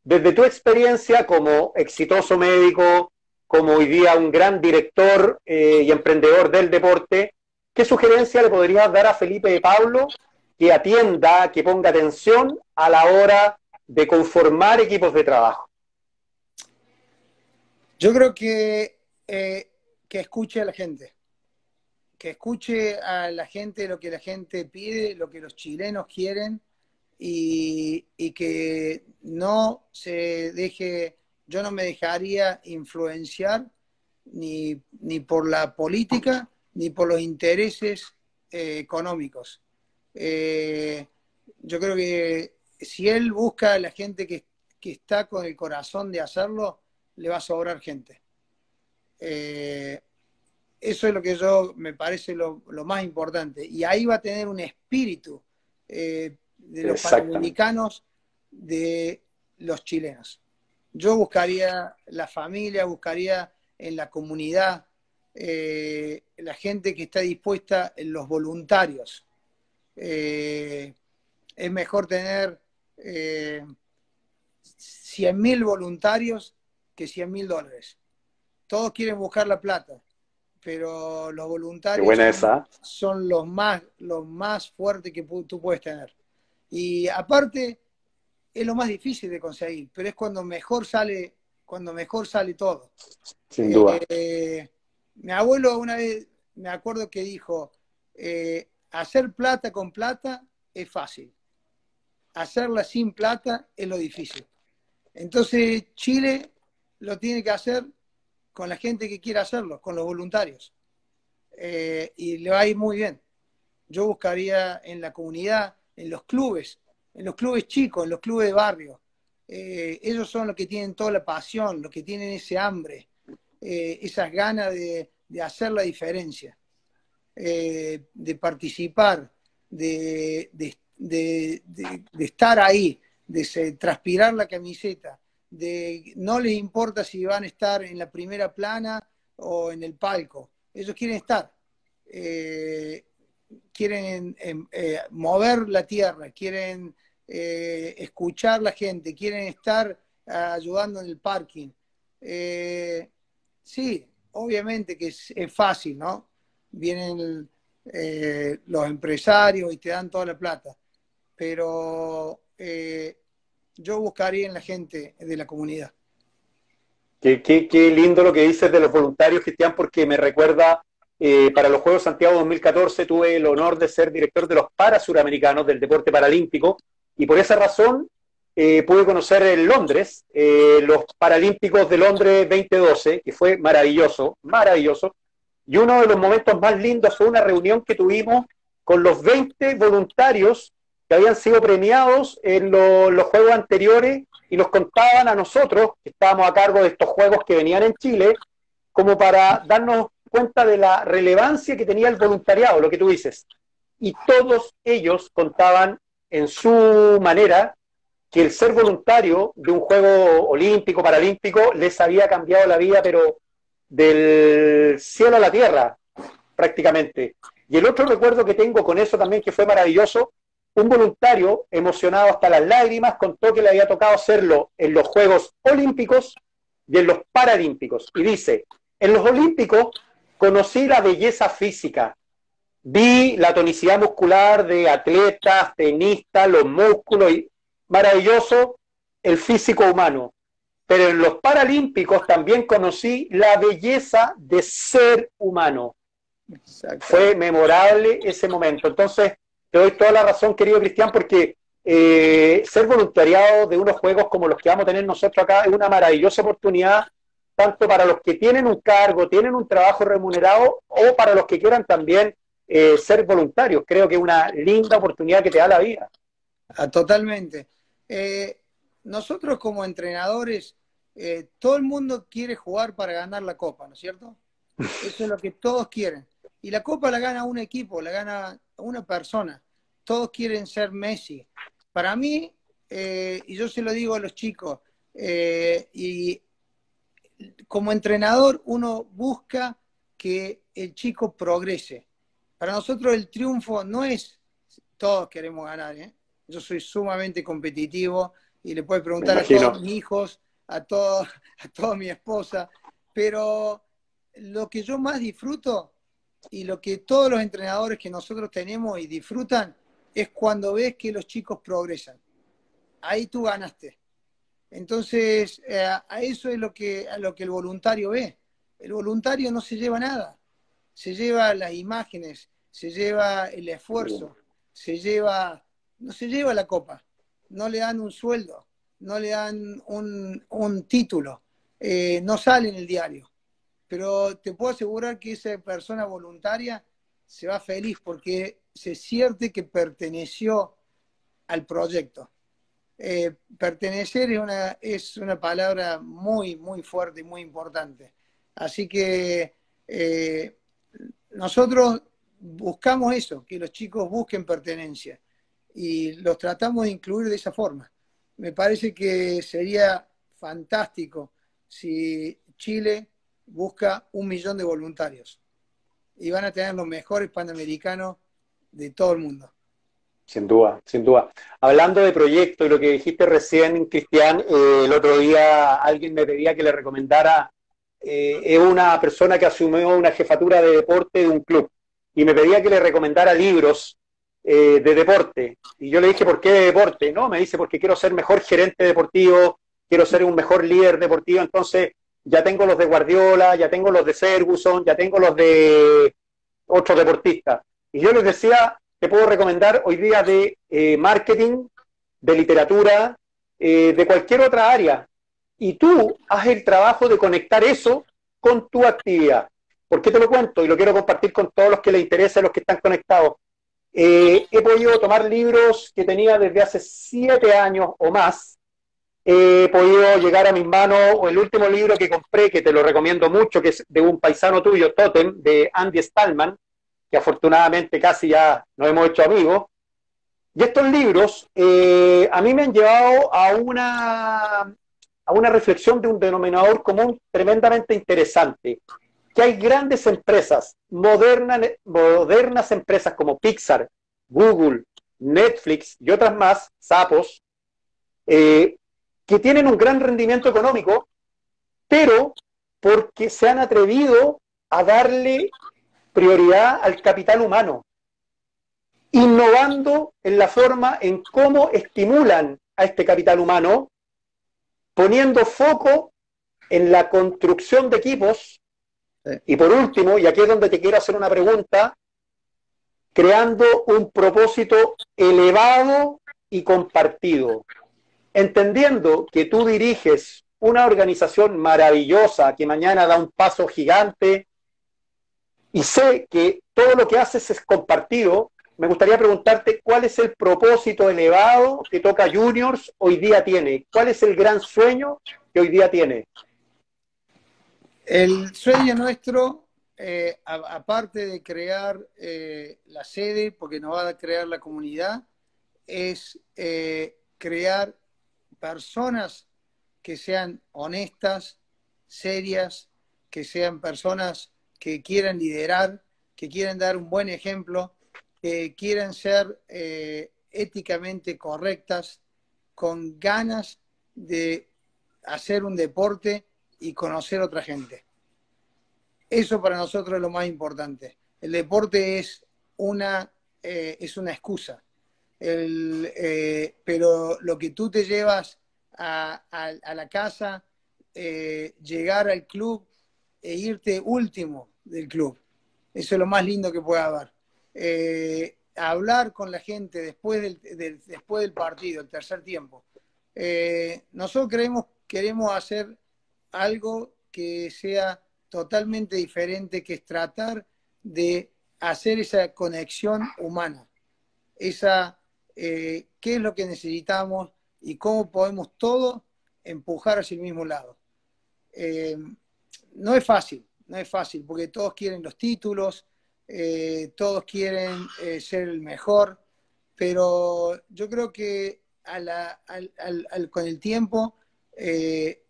desde tu experiencia como exitoso médico, como hoy día un gran director eh, y emprendedor del deporte, ¿qué sugerencia le podrías dar a Felipe de Pablo que atienda, que ponga atención a la hora de conformar equipos de trabajo? Yo creo que, eh, que escuche a la gente, que escuche a la gente lo que la gente pide, lo que los chilenos quieren y, que no se deje, yo no me dejaría influenciar ni, por la política ni por los intereses eh, económicos. Eh, yo creo que si él busca a la gente que, está con el corazón de hacerlo, le va a sobrar gente. Eh, eso es lo que yo me parece lo, más importante. Y ahí va a tener un espíritu de los panamericanos de los chilenos. Yo buscaría la familia, buscaría en la comunidad eh, la gente que está dispuesta, en los voluntarios. Eh, es mejor tener eh, 100.000 voluntarios que 100 mil dólares. Todos quieren buscar la plata, pero los voluntarios son, los, más, los más fuertes que tú puedes tener. Y aparte, es lo más difícil de conseguir, pero es cuando mejor sale, cuando mejor sale todo. Sin duda. Eh, mi abuelo una vez, me acuerdo que dijo, eh, hacer plata con plata es fácil. Hacerla sin plata es lo difícil. Entonces, Chile lo tiene que hacer con la gente que quiera hacerlo, con los voluntarios. Eh, y le va a ir muy bien. Yo buscaría en la comunidad en los clubes, en los clubes chicos, en los clubes de barrio. Eh, ellos son los que tienen toda la pasión, los que tienen ese hambre, eh, esas ganas de, hacer la diferencia, eh, de participar, de, estar ahí, de transpirar la camiseta, de no les importa si van a estar en la primera plana o en el palco, ellos quieren estar quieren eh, mover la tierra, quieren eh, escuchar la gente, quieren estar ayudando en el parking. Eh, sí, obviamente que es, fácil, ¿no? Vienen los empresarios y te dan toda la plata, pero yo buscaría en la gente de la comunidad. Qué, qué, lindo lo que dices de los voluntarios, Cristian, porque me recuerda eh, para los Juegos Santiago 2014 tuve el honor de ser director de los Parasuramericanos del deporte paralímpico y por esa razón eh, pude conocer en Londres eh, los Paralímpicos de Londres 2012, que fue maravilloso, maravilloso. Y uno de los momentos más lindos fue una reunión que tuvimos con los 20 voluntarios que habían sido premiados en los juegos anteriores y nos contaban a nosotros, que estábamos a cargo de estos juegos que venían en Chile, como para darnos cuenta de la relevancia que tenía el voluntariado, lo que tú dices. Y todos ellos contaban en su manera que el ser voluntario de un juego olímpico, paralímpico, les había cambiado la vida, pero del cielo a la tierra, prácticamente. Y el otro recuerdo que tengo con eso también, que fue maravilloso, un voluntario emocionado hasta las lágrimas contó que le había tocado hacerlo en los Juegos Olímpicos y en los Paralímpicos. Y dice, en los Olímpicos conocí la belleza física, vi la tonicidad muscular de atletas, tenistas, los músculos, y maravilloso el físico humano. pero en los Paralímpicos también conocí la belleza de ser humano. Fue memorable ese momento. Entonces, te doy toda la razón, querido Cristian, porque eh, ser voluntariado de unos juegos como los que vamos a tener nosotros acá es una maravillosa oportunidad, tanto para los que tienen un cargo, tienen un trabajo remunerado, o para los que quieran también eh, ser voluntarios. Creo que es una linda oportunidad que te da la vida. Ah, totalmente. Eh, nosotros como entrenadores, eh, todo el mundo quiere jugar para ganar la copa, ¿no es cierto? Eso es lo que todos quieren. Y la copa la gana un equipo, la gana una persona. Todos quieren ser Messi. Para mí, y yo se lo digo a los chicos, y como entrenador uno busca que el chico progrese. Para nosotros el triunfo no es todos queremos ganar. Yo soy sumamente competitivo y le puedes preguntar a todos mis hijos, a, todo, a toda mi esposa, pero lo que yo más disfruto y lo que todos los entrenadores que nosotros tenemos y disfrutan es cuando ves que los chicos progresan. Ahí tú ganaste. Entonces, eh, a eso es lo que, a lo que el voluntario ve. El voluntario no se lleva nada. Se lleva las imágenes, se lleva el esfuerzo, se lleva, no se lleva la copa no le dan un sueldo, no le dan un, título, eh, no sale en el diario. Pero te puedo asegurar que esa persona voluntaria se va feliz porque se siente que perteneció al proyecto. Eh, pertenecer es una, es una palabra muy, muy fuerte y muy importante. Así que eh, nosotros buscamos eso, que los chicos busquen pertenencia y los tratamos de incluir de esa forma. Me parece que sería fantástico si Chile busca un millón de voluntarios y van a tener los mejores panamericanos de todo el mundo. Sin duda, sin duda. Hablando de proyectos y lo que dijiste recién, Cristian, eh, el otro día alguien me pedía que le recomendara, eh, es una persona que asumió una jefatura de deporte de un club, y me pedía que le recomendara libros eh, de deporte. Y yo le dije, ¿por qué de deporte? No, me dice, porque quiero ser mejor gerente deportivo, quiero ser un mejor líder deportivo. Entonces, ya tengo los de Guardiola, ya tengo los de Ferguson, ya tengo los de otros deportistas. Y yo les decía, te puedo recomendar hoy día de eh, marketing, de literatura, eh, de cualquier otra área. Y tú haz el trabajo de conectar eso con tu actividad. ¿Por qué te lo cuento? Y lo quiero compartir con todos los que les interesa, los que están conectados. Eh, he podido tomar libros que tenía desde hace siete años o más. He podido llegar a mis manos, o el último libro que compré, que te lo recomiendo mucho, que es de un paisano tuyo, Totem, de Andy Stallman, que afortunadamente casi ya nos hemos hecho amigos. Y estos libros eh, a mí me han llevado a una, a una reflexión de un denominador común tremendamente interesante que hay grandes empresas, modernas, modernas empresas como Pixar, Google, Netflix y otras más, sapos, eh, que tienen un gran rendimiento económico, pero porque se han atrevido a darle prioridad al capital humano, innovando en la forma en cómo estimulan a este capital humano, poniendo foco en la construcción de equipos. Y por último, y aquí es donde te quiero hacer una pregunta, creando un propósito elevado y compartido, entendiendo que tú diriges una organización maravillosa que mañana da un paso gigante y sé que todo lo que haces es compartido, me gustaría preguntarte cuál es el propósito elevado que Toca Juniors hoy día tiene, cuál es el gran sueño que hoy día tiene. El sueño nuestro, eh, aparte de crear eh, la sede, porque nos va a crear la comunidad, es eh, crear personas que sean honestas, serias, que sean personas que quieran liderar, que quieran dar un buen ejemplo, que quieran ser éticamente correctas, con ganas de hacer un deporte y conocer otra gente. Eso para nosotros es lo más importante. El deporte es una, eh, es una excusa, eh, pero lo que tú te llevas a, la casa eh, llegar al club e irte último del club. Eso es lo más lindo que puede haber. Eh, hablar con la gente después del, después del partido, el tercer tiempo. Eh, nosotros queremos, queremos hacer algo que sea totalmente diferente, que es tratar de hacer esa conexión humana, esa, qué es lo que necesitamos y cómo podemos todos empujar hacia el mismo lado. Eh, no es fácil, no es fácil, porque todos quieren los títulos, eh, todos quieren eh, ser el mejor, pero yo creo que con el tiempo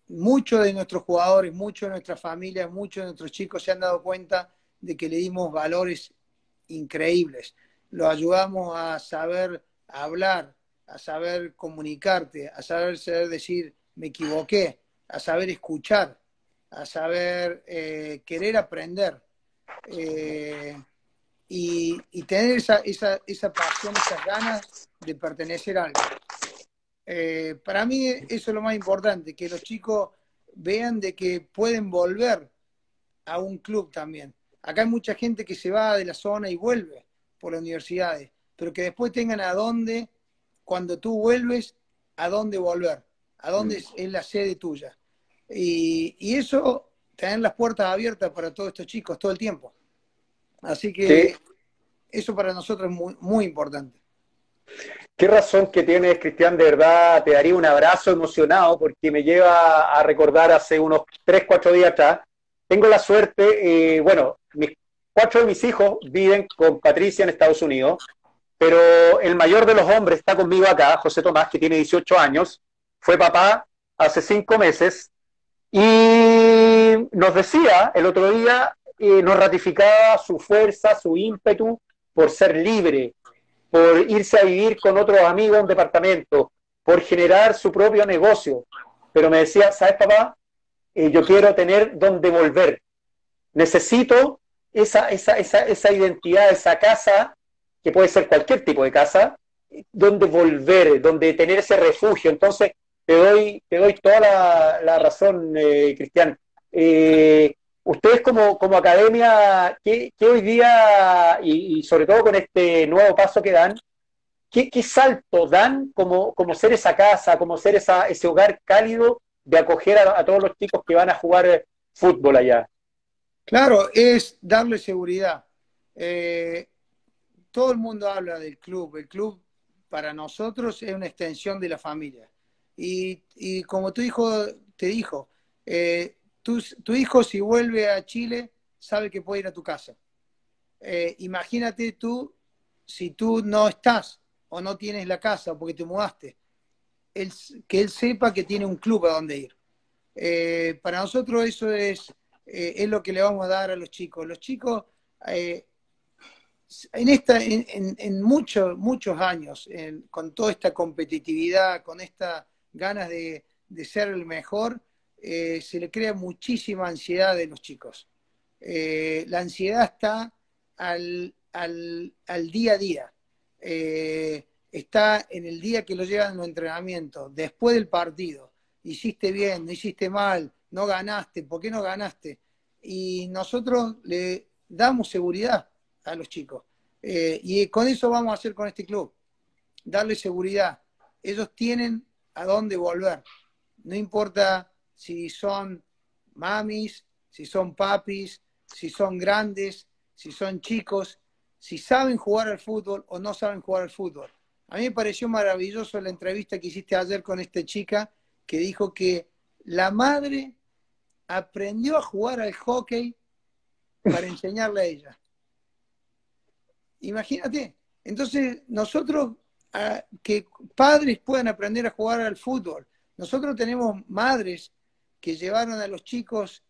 muchos de nuestros jugadores, muchos de nuestras familias, muchos de nuestros chicos se han dado cuenta de que le dimos valores increíbles. Los ayudamos a saber hablar, a saber comunicarte, a saber, saber decir, me equivoqué, a saber escuchar, a saber eh, querer aprender eh, y, tener esa, esa, esa, pasión, esas ganas de pertenecer a algo. Eh, para mí eso es lo más importante, que los chicos vean de que pueden volver a un club también. Acá hay mucha gente que se va de la zona y vuelve por las universidades, pero que después tengan a dónde, cuando tú vuelves, a dónde volver a dónde es, la sede tuya. Y, eso, tener las puertas abiertas para todos estos chicos todo el tiempo. Así que eso para nosotros es muy, muy importante. Qué razón que tienes, Cristian, de verdad te daría un abrazo emocionado porque me lleva a recordar hace unos 3, 4 días atrás. Tengo la suerte, eh, bueno, mis, cuatro de mis hijos viven con Patricia en Estados Unidos, pero el mayor de los hombres está conmigo acá, José Tomás, que tiene 18 años, fue papá hace cinco meses y nos decía el otro día, eh, nos ratificaba su fuerza, su ímpetu por ser libre, por irse a vivir con otros amigos en un departamento, por generar su propio negocio. Pero me decía, ¿sabes papá? Eh, yo quiero tener donde volver. Necesito esa, esa, esa, esa identidad, esa casa, que puede ser cualquier tipo de casa, donde volver, donde tener ese refugio. Entonces, te doy, te doy toda la, razón, eh, Cristian. Eh, ustedes como, como academia, ¿qué, hoy día, y, sobre todo con este nuevo paso que dan, qué, salto dan como, como ser esa casa, como ser esa, ese hogar cálido de acoger a, todos los chicos que van a jugar fútbol allá? Claro, es darle seguridad. Eh, todo el mundo habla del club. El club para nosotros es una extensión de la familia. Y, como tu hijo te dijo, eh, tu, hijo si vuelve a Chile sabe que puede ir a tu casa. Eh, imagínate tú si tú no estás o no tienes la casa porque te mudaste, que él sepa que tiene un club a donde ir. Eh, para nosotros eso es, es lo que le vamos a dar a los chicos. Los chicos en, esta, en, muchos, muchos años, con toda esta competitividad, con esta ganas de, ser el mejor, eh, se le crea muchísima ansiedad de los chicos. Eh, la ansiedad está al, día a día. Eh, está en el día que lo llevan en los entrenamientos, después del partido. Hiciste bien, no hiciste mal, no ganaste, ¿por qué no ganaste? Y nosotros le damos seguridad a los chicos. y con eso vamos a hacer con este club, darle seguridad. Ellos tienen a dónde volver. No importa si son mamis, si son papis, si son grandes, si son chicos, si saben jugar al fútbol o no saben jugar al fútbol. A mí me pareció maravilloso la entrevista que hiciste ayer con esta chica que dijo que la madre aprendió a jugar al hockey para enseñarle a ella. Imagínate. Entonces, nosotros que padres puedan aprender a jugar al fútbol. Nosotros tenemos madres que llevaron a los chicos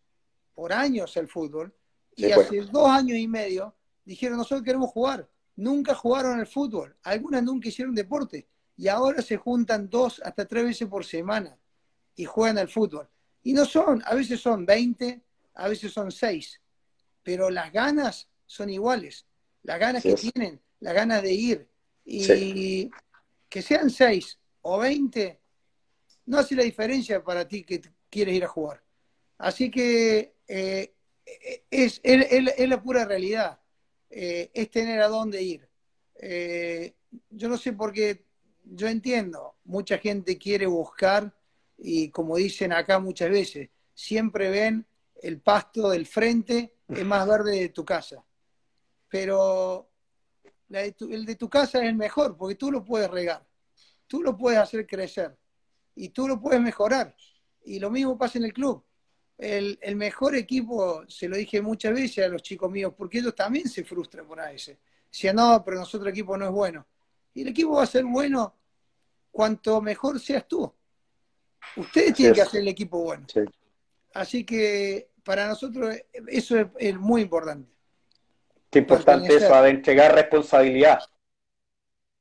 por años al fútbol y hace dos años y medio dijeron nosotros queremos jugar. Nunca jugaron al fútbol, algunas nunca hicieron deporte y ahora se juntan dos hasta tres veces por semana y juegan al fútbol. Y no son, a veces son 20, a veces son 6, pero las ganas son iguales. Las ganas que tienen, las ganas de ir, y que sean 6 o 20, no hace la diferencia para ti que quieres ir a jugar. Así que eh, es, es, la pura realidad, eh, es tener a dónde ir. Eh, yo no sé por qué, yo entiendo, mucha gente quiere buscar y como dicen acá muchas veces, siempre ven el pasto del frente es más verde de tu casa. Pero el de tu casa es el mejor porque tú lo puedes regar, tú lo puedes hacer crecer y tú lo puedes mejorar. Y lo mismo pasa en el club. El, mejor equipo, se lo dije muchas veces a los chicos míos, porque ellos también se frustran por ese. Decían, no, pero nuestro equipo no es bueno. Y el equipo va a ser bueno cuanto mejor seas tú. Ustedes tienen que hacer el equipo bueno. Así que para nosotros eso es, muy importante. Qué importante eso, de entregar responsabilidad.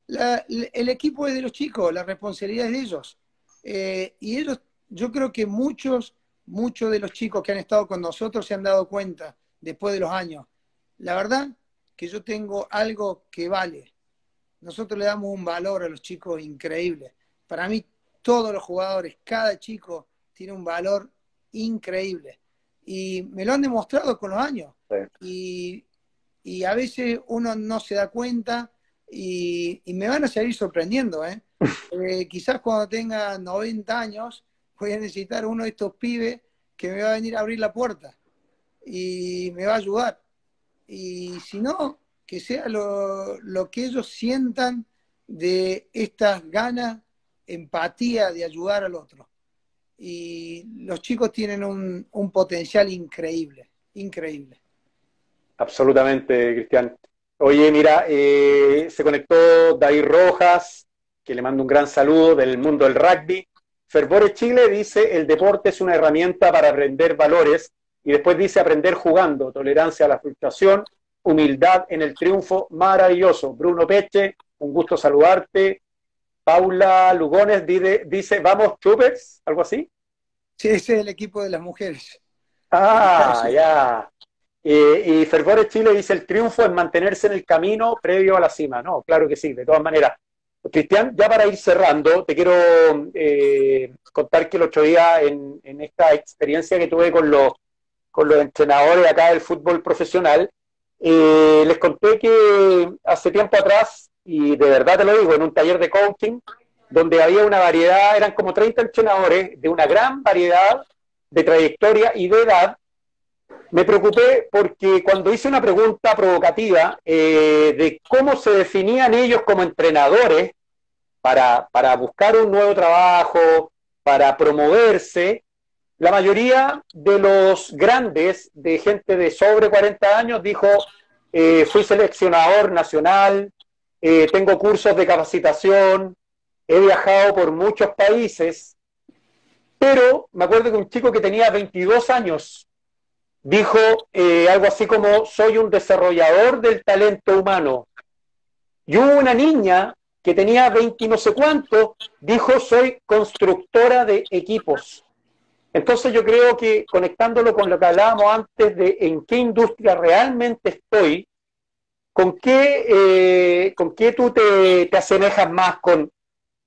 el equipo es de los chicos, la responsabilidad es de ellos. Eh, y ellos, yo creo que muchos, muchos de los chicos que han estado con nosotros se han dado cuenta después de los años. La verdad que yo tengo algo que vale. Nosotros le damos un valor a los chicos increíble. Para mí, todos los jugadores, cada chico tiene un valor increíble. Y me lo han demostrado con los años. Y, a veces uno no se da cuenta y, y me van a seguir sorprendiendo. ¿eh? Eh, quizás cuando tenga 90 años voy a necesitar uno de estos pibes que me va a venir a abrir la puerta y me va a ayudar. Y si no, que sea lo, que ellos sientan de estas ganas, empatía de ayudar al otro. Y los chicos tienen un, un potencial increíble, increíble. Absolutamente, Cristian. Oye, mira, eh, se conectó David Rojas, que le mando un gran saludo del mundo del rugby. Fervores Chile dice, el deporte es una herramienta para aprender valores y después dice aprender jugando, tolerancia a la frustración, humildad en el triunfo, maravilloso. Bruno Peche, un gusto saludarte. Paula Lugones dice, vamos Troopers, algo así. Sí, ese es el equipo de las mujeres. Ah, ya. Y Fervores Chile dice, el triunfo es mantenerse en el camino previo a la cima. No, claro que sí, de todas maneras. Cristian, ya para ir cerrando, te quiero eh, contar que el otro día en, esta experiencia que tuve con los, con los entrenadores acá del fútbol profesional, eh, les conté que hace tiempo atrás, y de verdad te lo digo, en un taller de coaching, donde había una variedad, eran como 30 entrenadores de una gran variedad de trayectoria y de edad, me preocupé porque cuando hice una pregunta provocativa eh, de cómo se definían ellos como entrenadores para, para, buscar un nuevo trabajo, para promoverse, la mayoría de los grandes, de gente de sobre 40 años, dijo, eh, fui seleccionador nacional, eh, tengo cursos de capacitación, he viajado por muchos países, pero me acuerdo que un chico que tenía 22 años dijo eh, algo así como, soy un desarrollador del talento humano. Y una niña que tenía 20 y no sé cuánto, dijo, soy constructora de equipos. Entonces yo creo que conectándolo con lo que hablábamos antes de en qué industria realmente estoy, ¿con qué, eh, ¿con qué tú te, te asemejas más con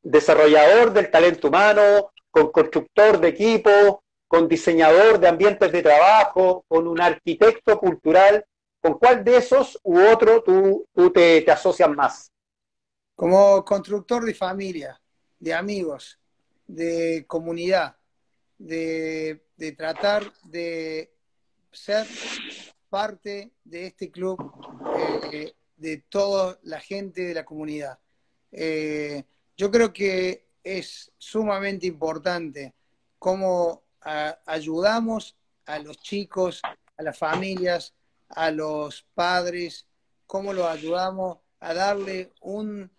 desarrollador del talento humano, con constructor de equipos, con diseñador de ambientes de trabajo, con un arquitecto cultural, ¿con cuál de esos u otro tú, tú te, asocias más? Como constructor de familia, de amigos, de comunidad, de, tratar de ser parte de este club, eh, de toda la gente de la comunidad. Eh, yo creo que es sumamente importante cómo ayudamos a los chicos, a las familias, a los padres, cómo los ayudamos a darle un,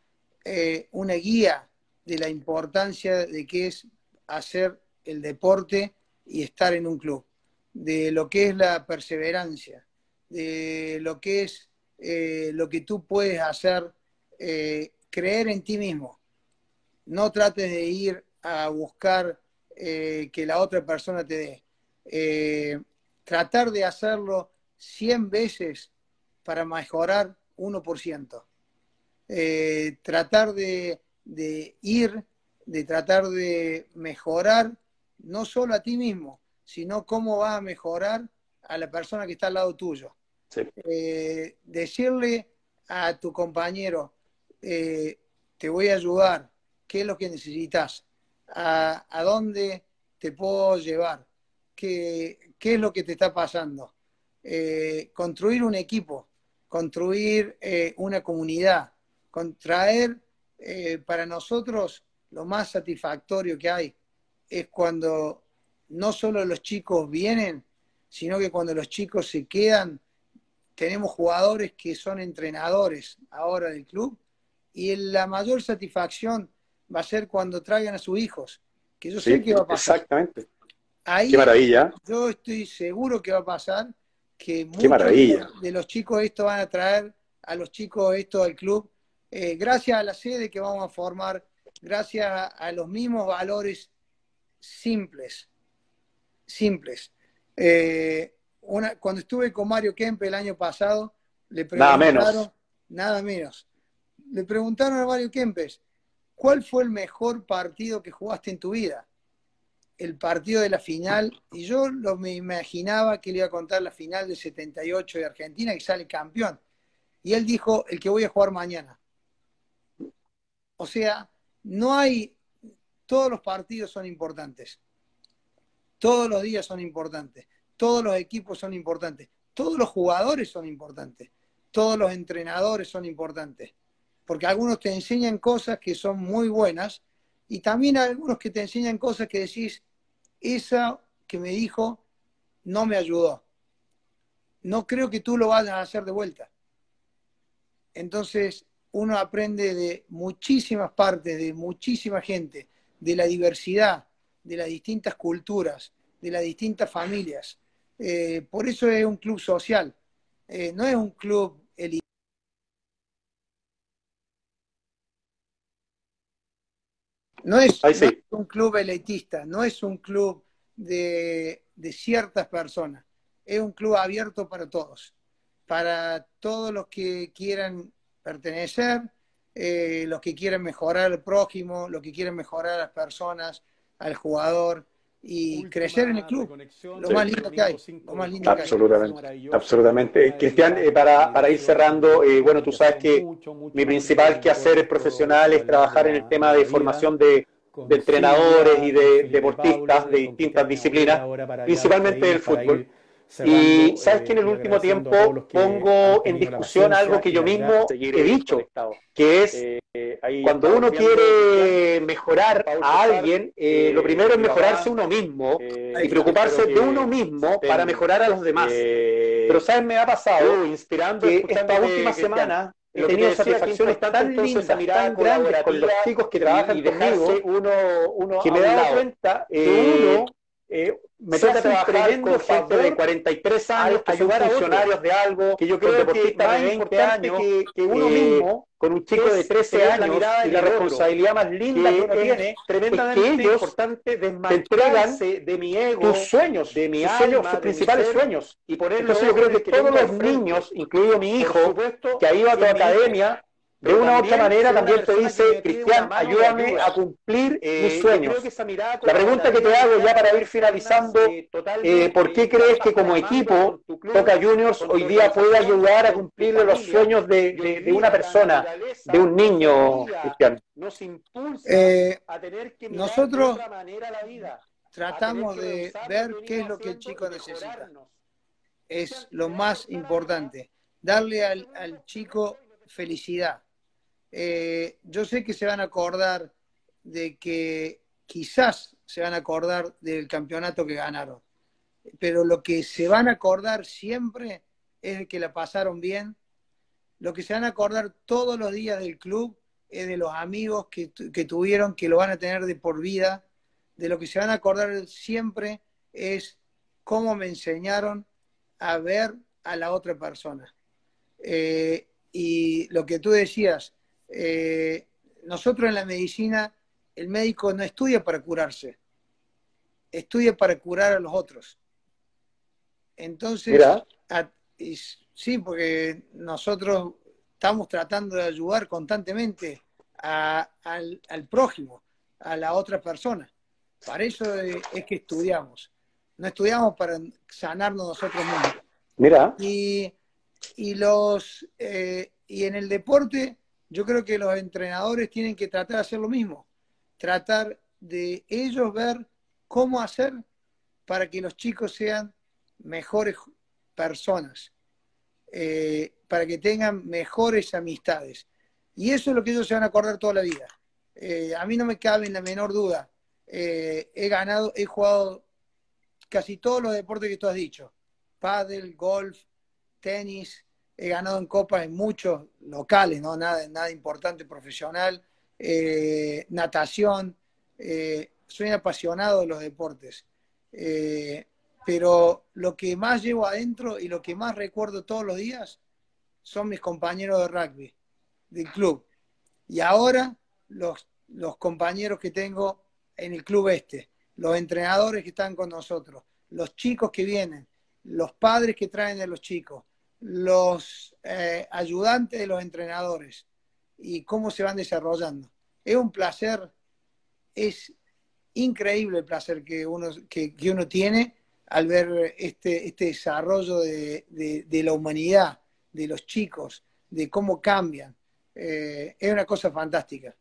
eh, una guía de la importancia de qué es hacer el deporte y estar en un club, de lo que es la perseverancia, de lo que es eh, lo que tú puedes hacer, eh, creer en ti mismo. No trates de ir a buscar eh, que la otra persona te dé. Eh, tratar de hacerlo 100 veces para mejorar 1%. Eh, tratar de, ir, de tratar de mejorar no solo a ti mismo, sino cómo vas a mejorar a la persona que está al lado tuyo. Eh, decirle a tu compañero, eh, te voy a ayudar, qué es lo que necesitas, a, dónde te puedo llevar, qué, qué, es lo que te está pasando. Eh, construir un equipo, construir una comunidad, contraer para nosotros lo más satisfactorio que hay es cuando no solo los chicos vienen, sino que cuando los chicos se quedan, tenemos jugadores que son entrenadores ahora del club y la mayor satisfacción va a ser cuando traigan a sus hijos, que yo sé que va a pasar. Exactamente. Ahí Qué maravilla. Yo estoy seguro que va a pasar, que muchos de los chicos esto van a traer a los chicos esto al club, eh, gracias a la sede que vamos a formar, gracias a los mismos valores simples, simples. Eh, cuando estuve con Mario Kempe el año pasado, le preguntaron, nada menos. nada menos, le preguntaron a Mario Kempes, ¿cuál fue el mejor partido que jugaste en tu vida? El partido de la final, y yo lo, me imaginaba que le iba a contar la final del 78 de Argentina, que sale campeón. Y él dijo, el que voy a jugar mañana. O sea, no hay, todos los partidos son importantes. Todos los días son importantes. Todos los equipos son importantes. Todos los jugadores son importantes. Todos los entrenadores son importantes. Porque algunos te enseñan cosas que son muy buenas y también algunos que te enseñan cosas que decís, esa que me dijo no me ayudó. No creo que tú lo vayas a hacer de vuelta. Entonces, uno aprende de muchísimas partes, de muchísima gente, de la diversidad, de las distintas culturas, de las distintas familias. Eh, por eso es un club social, eh, no es un club No es, un club elitista, no es un club de, ciertas personas, es un club abierto para todos, para todos los que quieran pertenecer, eh, los que quieren mejorar al prójimo, los que quieren mejorar a las personas, al jugador y crecer en el club. Lo más lindo que hay. absolutamente, absolutamente. Cristian, eh, para, para, ir cerrando, eh, bueno, tú sabes que mi principal quehacer es profesional es trabajar en el tema de formación de, de entrenadores y de deportistas de distintas disciplinas, principalmente del fútbol. Y sabes que en el último tiempo pongo en discusión algo que yo mismo he dicho, que es eh, cuando uno quiere mejorar a alguien, eh, lo primero es mejorarse uno mismo eh, y preocuparse de uno mismo para mejorar a los demás. Pero sabes, me ha pasado inspirando que esta última semana he tenido satisfacciones tan lindas, tan grandes con los chicos que trabajan conmigo, uno, uno que me he dado cuenta que uno me toca trabajar con gente de 43 años, ayudar a funcionarios de algo, que yo creo que más de 20 años, que, que uno eh, mismo, con un chico de 13 años, la y la responsabilidad más linda que, uno tiene, tremendamente es que ellos importante te entregan de mi ego, tus sueños, de mi alma, sus principales sueños. Y por eso yo creo que todos los niños, incluido mi hijo, que ha ido a tu academia, de una u otra manera también te dice, Cristian, ayúdame a cumplir eh, mis sueños. La pregunta que te hago ya para ir finalizando, eh, ¿por qué crees que como equipo Toca Juniors hoy día puede ayudar a cumplir los sueños de, de, una persona, de un niño, Cristian? Eh, nosotros tratamos de ver qué es lo que el chico necesita. Es lo más importante. Darle al, al chico felicidad eh, yo sé que se van a acordar de que quizás se van a acordar del campeonato que ganaron, pero lo que se van a acordar siempre es que la pasaron bien. Lo que se van a acordar todos los días del club es de los amigos que, que tuvieron, que lo van a tener de por vida. De lo que se van a acordar siempre es cómo me enseñaron a ver a la otra persona. Eh, y lo que tú decías, eh, nosotros en la medicina, el médico no estudia para curarse, estudia para curar a los otros. Entonces, sí, porque nosotros estamos tratando de ayudar constantemente al, prójimo, a la otra persona. Para eso es, que estudiamos. no estudiamos para sanarnos nosotros mismos. Mira. Y, los, eh, y en el deporte, yo creo que los entrenadores tienen que tratar de hacer lo mismo, tratar de ellos ver cómo hacer para que los chicos sean mejores personas, eh, para que tengan mejores amistades. Y eso es lo que ellos se van a acordar toda la vida. Eh, a mí no me cabe la menor duda. Eh, he ganado, he jugado casi todos los deportes que tú has dicho. Paddle, golf, tenis. He ganado en copas en muchos locales, ¿no? Nada, nada importante profesional. natación. soy apasionado de los deportes. pero lo que más llevo adentro y lo que más recuerdo todos los días son mis compañeros de rugby del club. Y ahora los, los compañeros que tengo en el club este, los entrenadores que están con nosotros, los chicos que vienen, los padres que traen a los chicos, los eh, ayudantes de los entrenadores y cómo se van desarrollando. Es un placer, es increíble el placer que uno, que, uno tiene al ver este, este desarrollo de, de la humanidad, de los chicos, de cómo cambian. Eh, es una cosa fantástica.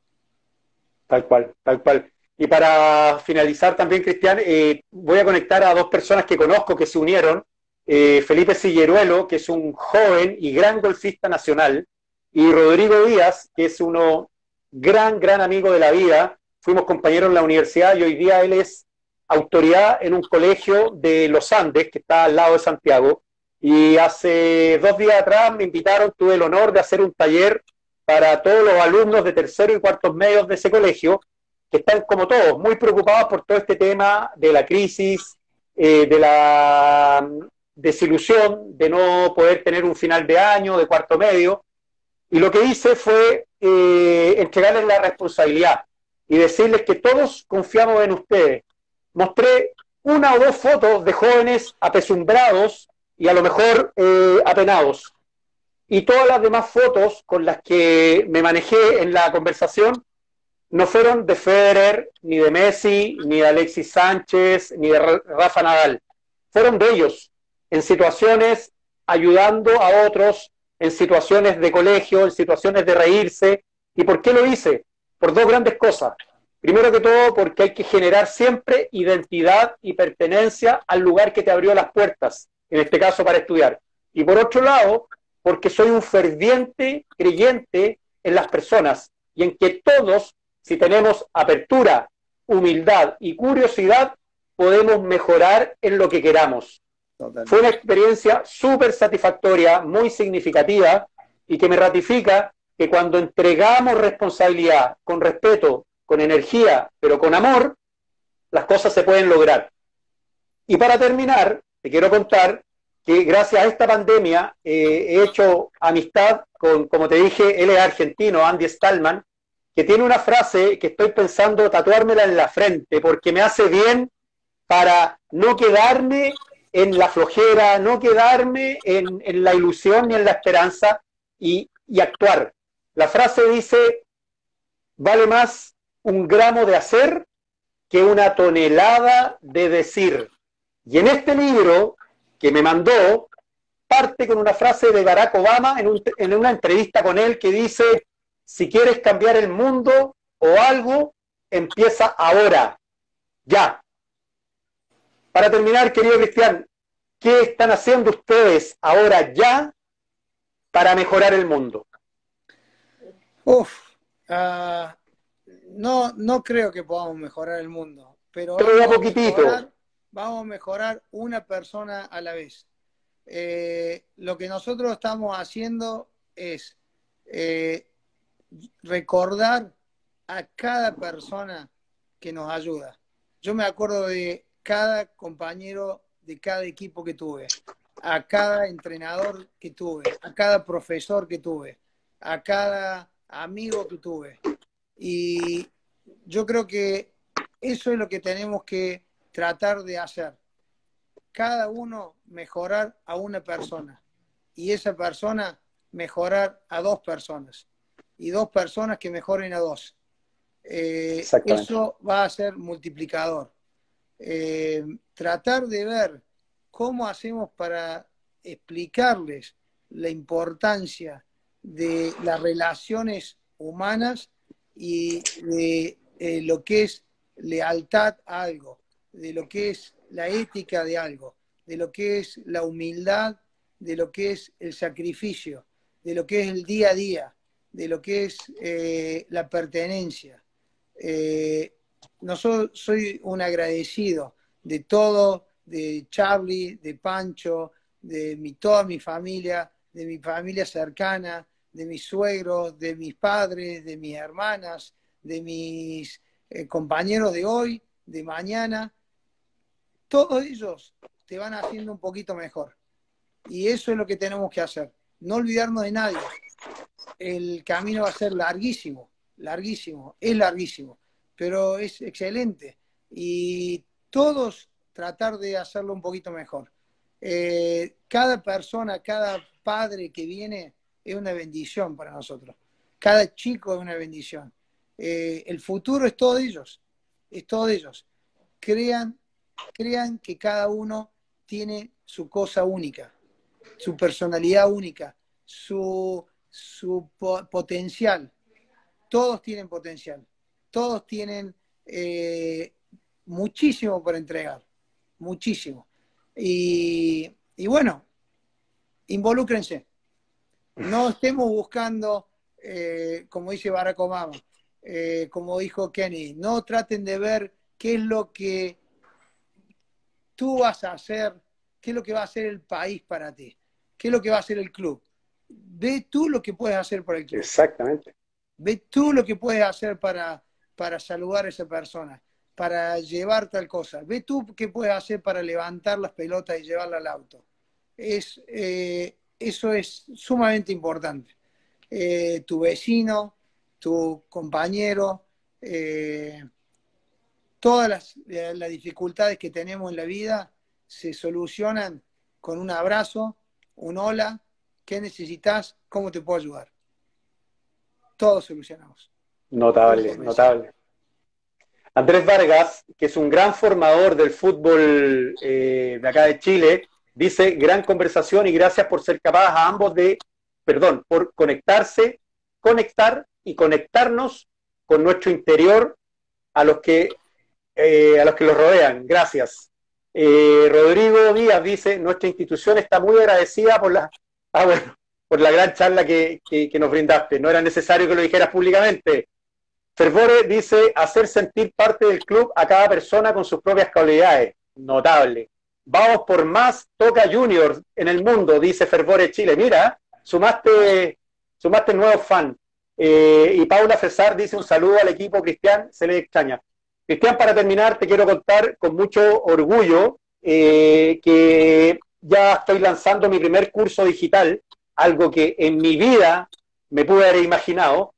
Tal cual, tal cual. Y para finalizar también, Cristian, eh, voy a conectar a dos personas que conozco que se unieron. Eh, Felipe Silleruelo, que es un joven y gran golfista nacional, y Rodrigo Díaz, que es uno gran, gran amigo de la vida. Fuimos compañeros en la universidad y hoy día él es autoridad en un colegio de los Andes, que está al lado de Santiago. Y hace dos días atrás me invitaron, tuve el honor de hacer un taller para todos los alumnos de tercero y cuartos medios de ese colegio, que están como todos muy preocupados por todo este tema de la crisis, eh, de la desilusión de no poder tener un final de año, de cuarto medio. Y lo que hice fue eh, entregarles la responsabilidad y decirles que todos confiamos en ustedes. Mostré una o dos fotos de jóvenes apesumbrados y a lo mejor eh, apenados y todas las demás fotos con las que me manejé en la conversación no fueron de Federer, ni de Messi, ni de Alexis Sánchez, ni de Rafa Nadal. Fueron de ellos, en situaciones ayudando a otros, en situaciones de colegio, en situaciones de reírse. ¿Y por qué lo hice? Por dos grandes cosas. Primero que todo, porque hay que generar siempre identidad y pertenencia al lugar que te abrió las puertas, en este caso para estudiar. Y por otro lado, porque soy un ferviente creyente en las personas y en que todos, si tenemos apertura, humildad y curiosidad, podemos mejorar en lo que queramos. Fue una experiencia súper satisfactoria, muy significativa y que me ratifica que cuando entregamos responsabilidad con respeto, con energía, pero con amor, las cosas se pueden lograr. Y para terminar, te quiero contar que gracias a esta pandemia eh, he hecho amistad con, como te dije, él es argentino, Andy Stallman, que tiene una frase que estoy pensando tatuármela en la frente, porque me hace bien para no quedarme en la flojera, no quedarme en, la ilusión ni en la esperanza y, actuar. La frase dice, vale más un gramo de hacer que una tonelada de decir. Y en este libro que me mandó parte con una frase de Barack Obama en, una entrevista con él que dice, si quieres cambiar el mundo o algo, empieza ahora, ya. Para terminar, querido Cristian, ¿qué están haciendo ustedes ahora ya para mejorar el mundo? Uf, ah, no, no creo que podamos mejorar el mundo, pero... Poquitito vamos a mejorar una persona a la vez. Eh, lo que nosotros estamos haciendo es eh, recordar a cada persona que nos ayuda. Yo me acuerdo de cada compañero de cada equipo que tuve, a cada entrenador que tuve, a cada profesor que tuve, a cada amigo que tuve. Y yo creo que eso es lo que tenemos que tratar de hacer. Cada uno mejorar a una persona y esa persona mejorar a dos personas y dos personas que mejoren a dos. Eh, eso va a ser multiplicador. Eh, tratar de ver cómo hacemos para explicarles la importancia de las relaciones humanas y de eh, lo que es lealtad a algo, de lo que es la ética de algo, de lo que es la humildad, de lo que es el sacrificio, de lo que es el día a día, de lo que es eh, la pertenencia. No soy un agradecido de todo, de Charlie, de Pancho, de mi, toda mi familia, de mi familia cercana, de mis suegros, de mis padres, de mis hermanas, de mis eh, compañeros de hoy, de mañana. Todos ellos te van haciendo un poquito mejor. Y eso es lo que tenemos que hacer. No olvidarnos de nadie. El camino va a ser larguísimo, larguísimo, es larguísimo, pero es excelente. Y todos tratar de hacerlo un poquito mejor. Eh, cada persona, cada padre que viene es una bendición para nosotros. Cada chico es una bendición. Eh, el futuro es todo ellos, es todo ellos. Crean, crean que cada uno tiene su cosa única, su personalidad única, su, su potencial. Todos tienen potencial, todos tienen eh, muchísimo por entregar, muchísimo. Y, bueno, involúcrense. No estemos buscando, eh, como dice Barack Obama, eh, como dijo Kenny, no traten de ver qué es lo que tú vas a hacer, qué es lo que va a hacer el país para ti, qué es lo que va a hacer el club. Ve tú lo que puedes hacer por el club. Exactamente. Ve tú lo que puedes hacer para, para saludar a esa persona para llevar tal cosa. Ve tú qué puedes hacer para levantar las pelotas y llevarla al auto. Es, eh, eso es sumamente importante. Eh, tu vecino, tu compañero, eh, todas las, las, dificultades que tenemos en la vida se solucionan con un abrazo, un hola, ¿qué necesitas? ¿Cómo te puedo ayudar? Todos solucionamos. Notable, notable. Andrés Vargas, que es un gran formador del fútbol eh, de acá de Chile, dice, gran conversación y gracias por ser capaz a ambos de, perdón, por conectarse, conectar y conectarnos con nuestro interior a los que, eh, a los, que los rodean. Gracias. Eh, Rodrigo Díaz dice, nuestra institución está muy agradecida por la, ah, bueno, por la gran charla que nos brindaste. No era necesario que lo dijeras públicamente. Fervore dice hacer sentir parte del club a cada persona con sus propias cualidades. Notable. Vamos por más Toca Juniors en el mundo, dice Fervore Chile. Mira, sumaste, sumaste nuevos fan. Eh, y Paula Cesar dice un saludo al equipo Cristian, se le extraña. Cristian, para terminar, te quiero contar con mucho orgullo eh, que ya estoy lanzando mi primer curso digital, algo que en mi vida me pude haber imaginado,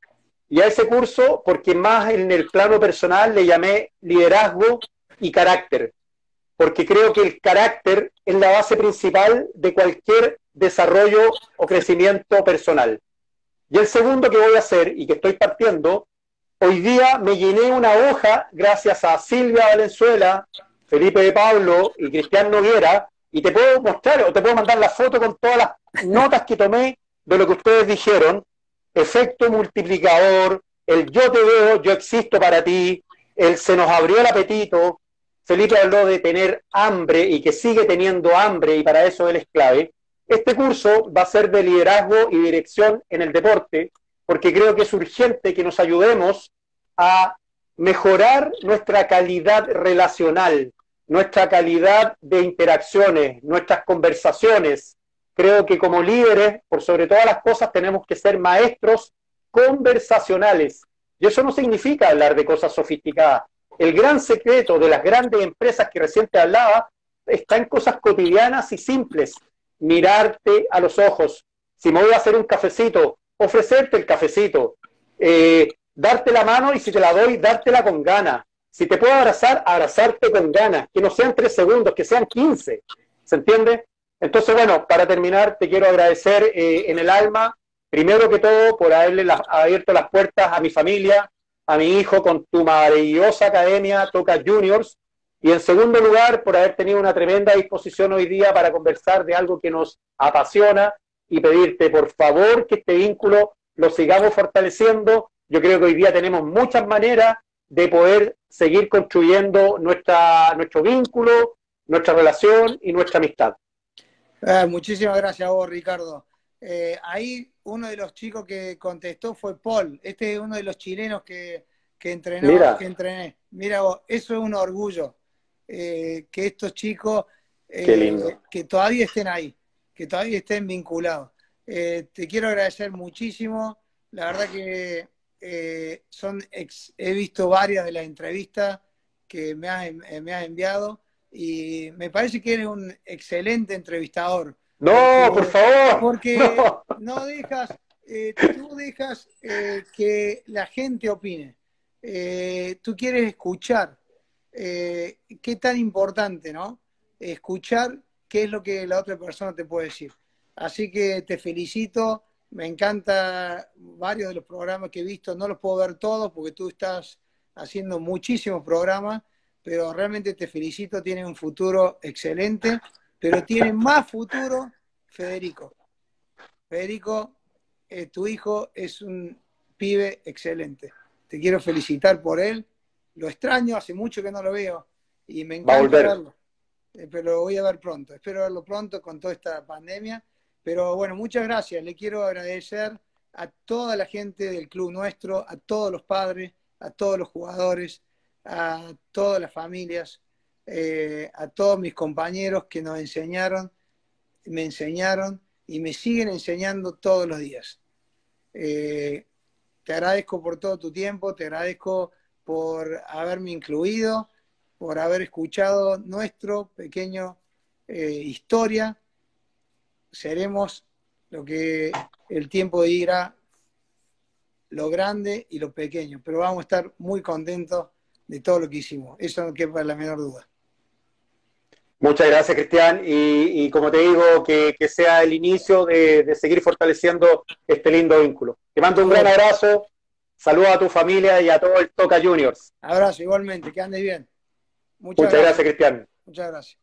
y a ese curso, porque más en el plano personal le llamé liderazgo y carácter, porque creo que el carácter es la base principal de cualquier desarrollo o crecimiento personal. Y el segundo que voy a hacer y que estoy partiendo, hoy día me llené una hoja gracias a Silvia Valenzuela, Felipe de Pablo y Cristian Noguera, y te puedo mostrar o te puedo mandar la foto con todas las notas que tomé de lo que ustedes dijeron, efecto multiplicador, el yo te veo, yo existo para ti, el se nos abrió el apetito. Felipe habló de tener hambre y que sigue teniendo hambre y para eso él es clave. Este curso va a ser de liderazgo y dirección en el deporte, porque creo que es urgente que nos ayudemos a mejorar nuestra calidad relacional, nuestra calidad de interacciones, nuestras conversaciones, Creo que como líderes, por sobre todas las cosas, tenemos que ser maestros conversacionales. Y eso no significa hablar de cosas sofisticadas. El gran secreto de las grandes empresas que recién te hablaba está en cosas cotidianas y simples. Mirarte a los ojos. Si me voy a hacer un cafecito, ofrecerte el cafecito. Eh, darte la mano y si te la doy, dártela con ganas. Si te puedo abrazar, abrazarte con ganas. Que no sean tres segundos, que sean quince. ¿Se entiende? Entonces, bueno, para terminar, te quiero agradecer eh, en el alma, primero que todo, por haberle abierto las puertas a mi familia, a mi hijo con tu maravillosa academia Toca Juniors, Y en segundo lugar, por haber tenido una tremenda disposición hoy día para conversar de algo que nos apasiona y pedirte, por favor, que este vínculo lo sigamos fortaleciendo. Yo creo que hoy día tenemos muchas maneras de poder seguir construyendo nuestra, nuestro vínculo, nuestra relación y nuestra amistad. Ah, muchísimas gracias a vos, Ricardo. Eh, ahí uno de los chicos que contestó fue Paul. Este es uno de los chilenos que, que entrenó, Mira. que entrené. Mira vos, eso es un orgullo. Eh, que estos chicos eh, que todavía estén ahí, que todavía estén vinculados. te quiero agradecer muchísimo. La verdad que son he visto varias de las entrevistas que me has, me has enviado y me parece que eres un excelente entrevistador. No, por favor. Porque no, dejas, eh, tú dejas eh, que la gente opine. Eh, tú quieres escuchar. qué tan importante, ¿no? Escuchar qué es lo que la otra persona te puede decir. Así que te felicito. Me encanta varios de los programas que he visto. No los puedo ver todos porque tú estás haciendo muchísimos programas pero realmente te felicito, tienes un futuro excelente, pero tiene más futuro Federico. Federico, eh, tu hijo es un pibe excelente. Te quiero felicitar por él. Lo extraño, hace mucho que no lo veo y me encanta verlo. Eh, pero lo voy a ver pronto. Espero verlo pronto con toda esta pandemia. Pero bueno, muchas gracias. Le quiero agradecer a toda la gente del club nuestro, a todos los padres, a todos los jugadores, a todas las familias, eh, a todos mis compañeros que nos enseñaron, me enseñaron y me siguen enseñando todos los días. Eh, te agradezco por todo tu tiempo, te agradezco por haberme incluido, por haber escuchado nuestro pequeño eh, historia. Seremos lo que el tiempo dirá, lo grande y lo pequeño, pero vamos a estar muy contentos de todo lo que hicimos. Eso no quepa la menor duda. Muchas gracias, Cristian. Y, como te digo, que, sea el inicio de, seguir fortaleciendo este lindo vínculo. Te mando un gran abrazo. Saludos a tu familia y a todo el Toca Juniors. Abrazo, igualmente. Que andes bien. Muchas, gracias, Cristian. Muchas gracias.